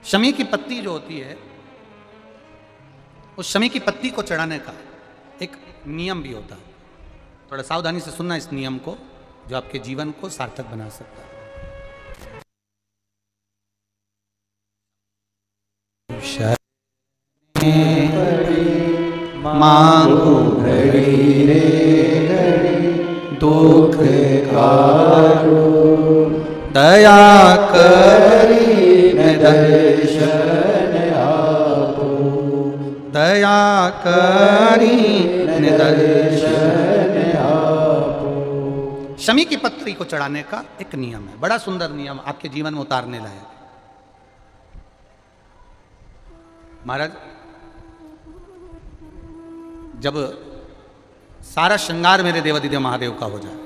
शमी की पत्ती जो होती है, उस शमी की पत्ती को चढ़ाने का एक नियम भी होता है। थोड़ा सावधानी से सुनना इस नियम को। जो आपके जीवन को सार्थक बना सकता है। मांगो घड़ी रे दुख कारो। दया करी दर्शन आपो। दया करी दर्शन शमी की पत्री को चढ़ाने का एक नियम है। बड़ा सुंदर नियम आपके जीवन में उतारने लायक। महाराज, जब सारा श्रृंगार मेरे देवादिदेव महादेव का हो जाए,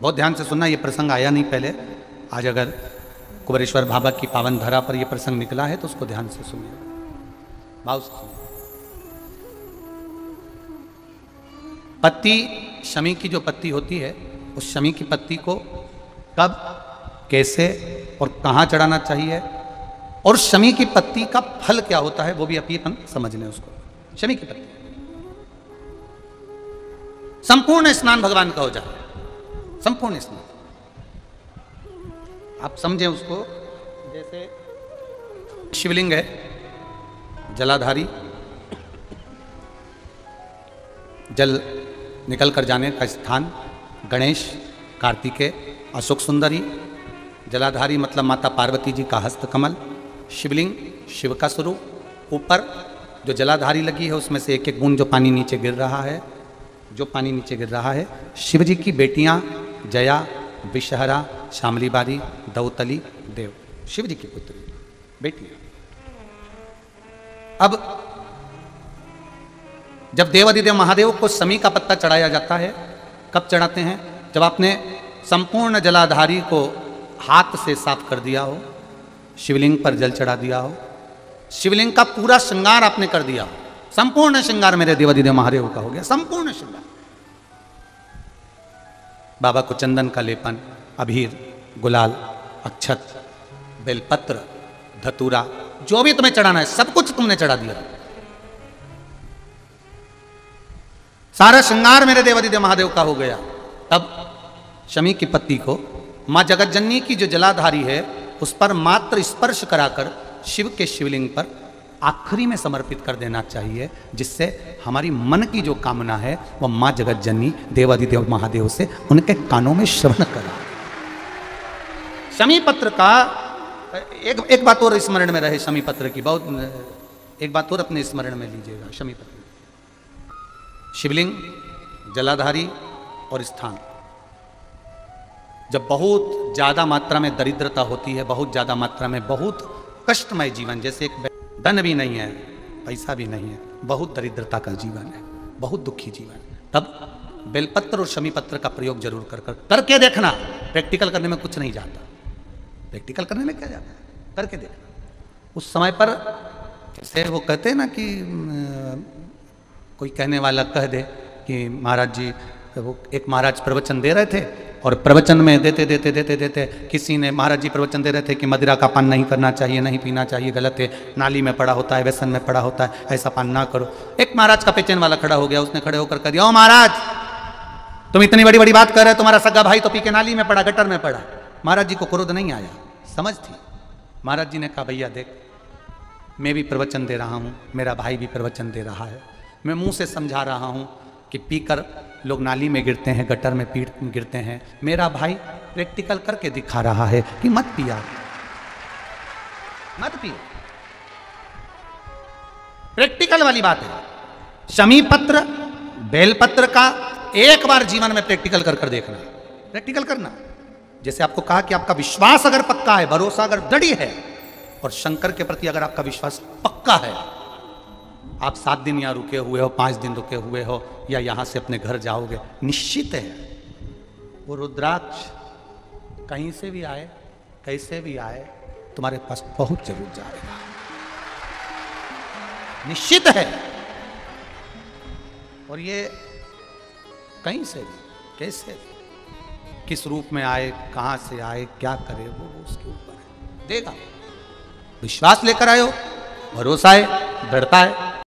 बहुत ध्यान से सुनना, ये प्रसंग आया नहीं पहले। आज अगर कुबरेश्वर बाबा की पावन धरा पर यह प्रसंग निकला है तो उसको ध्यान से सुनिए। भाव से सुनिए। पत्ती, शमी की जो पत्ती होती है उस शमी की पत्ती को कब, कैसे और कहाँ चढ़ाना चाहिए और शमी की पत्ती का फल क्या होता है वो भी अभी अपन समझ लें उसको। शमी की पत्ती संपूर्ण स्नान भगवान का हो जाए। संपूर्ण स्नान। आप समझें उसको, जैसे शिवलिंग है, जलाधारी, जल निकल कर जाने का स्थान गणेश, कार्तिकेय, अशोक सुंदरी, जलाधारी मतलब माता पार्वती जी का हस्त कमल, शिवलिंग, शिव का स्वरूप, ऊपर जो जलाधारी लगी है उसमें से एक एक बूंद जो पानी नीचे गिर रहा है, जो पानी नीचे गिर रहा है। शिव जी की बेटियाँ, जया, विषहरा श्यामलीबारी दौतली, देव शिव जी की पुत्री, बेटियाँ। अब जब देवादिदेव महादेव को समी का पत्ता चढ़ाया जाता है कब चढ़ाते हैं? जब आपने संपूर्ण जलाधारी को हाथ से साफ़ कर दिया हो, शिवलिंग पर जल चढ़ा दिया हो, शिवलिंग का पूरा श्रृंगार आपने कर दिया हो, संपूर्ण श्रृंगार मेरे देवादिदेव महादेव का हो गया, संपूर्ण श्रृंगार। बाबा को चंदन का लेपन अभीर गुलाल, अक्षत, बेलपत्र, धतूरा, जो भी तुम्हें चढ़ाना है, सब कुछ तुमने चढ़ा दिया। सारा श्रृंगार मेरे देवादिदेव महादेव का हो गया। तब शमी की पत्ती को माँ जगत जननी की जो जलाधारी है, उस पर मात्र स्पर्श कराकर शिव के शिवलिंग पर आखिरी में समर्पित कर देना चाहिए, जिससे हमारी मन की जो कामना है वह माँ जगत जननी देवादिदेव महादेव से उनके कानों में श्रवण करा। शमी पत्र का, एक एक बात और स्मरण में रहे शमी पत्र की, बहुत, एक बात और अपने स्मरण में लीजिएगा, शमी पत्र। शिवलिंग, जलाधारी और स्थान। जब बहुत ज़्यादा मात्रा में दरिद्रता होती है, बहुत ज़्यादा मात्रा में बहुत कष्टमय जीवन, जैसे एक धन भी नहीं है, पैसा भी नहीं है, बहुत दरिद्रता का जीवन है, बहुत दुखी जीवन तब बेलपत्र और शमी पत्र का प्रयोग ज़रूर कर कर, करके देखना। प्रैक्टिकल करने में कुछ नहीं जाता। प्रैक्टिकल करने में क्या जाता है? करके देखना। उस समय पर, जैसे वो कहते हैं ना कि कोई कहने वाला कह दे कि महाराज जी, वो एक महाराज प्रवचन दे रहे थे और प्रवचन में देते देते देते देते किसी ने, महाराज जी प्रवचन दे रहे थे कि मदिरा का पान नहीं करना चाहिए, नहीं पीना चाहिए, गलत है, नाली में पड़ा होता है, व्यसन में पड़ा होता है, ऐसा पान ना करो। एक महाराज का पेचन वाला खड़ा हो गया, उसने खड़े होकर कह दिया, ओ महाराज, तुम इतनी बड़ी बड़ी बात कर रहे हो, तुम्हारा सगा भाई तो पी के नाली में पड़ा, गटर में पड़ा। महाराज जी को क्रोध नहीं आया, समझ थी। महाराज जी ने कहा, भैया देख, मैं भी प्रवचन दे रहा हूँ, मेरा भाई भी प्रवचन दे रहा है मैं मुँह से समझा रहा हूँ कि पीकर लोग नाली में गिरते हैं, गटर में पीट गिरते हैं। मेरा भाई प्रैक्टिकल करके दिखा रहा है कि मत पिया। मत पियो। प्रैक्टिकल वाली बात है। शमी पत्र बेलपत्र का एक बार जीवन में प्रैक्टिकल कर कर देखना। प्रैक्टिकल करना। जैसे आपको कहा कि आपका विश्वास अगर पक्का है, भरोसा अगर दृढ़ है, और शंकर के प्रति अगर आपका विश्वास पक्का है आप सात दिन यहाँ रुके हुए हो पाँच दिन रुके हुए हो या यहाँ से अपने घर जाओगे? निश्चित है। वो रुद्राक्ष कहीं से भी आए कैसे भी आए तुम्हारे पास बहुत ज़रूर जाएगा। निश्चित है। और ये कहीं से भी कैसे भी किस रूप में आए कहाँ से आए क्या करे वो, उसके ऊपर है। देगा। विश्वास लेकर आयो भरोसा है दृढ़ता है।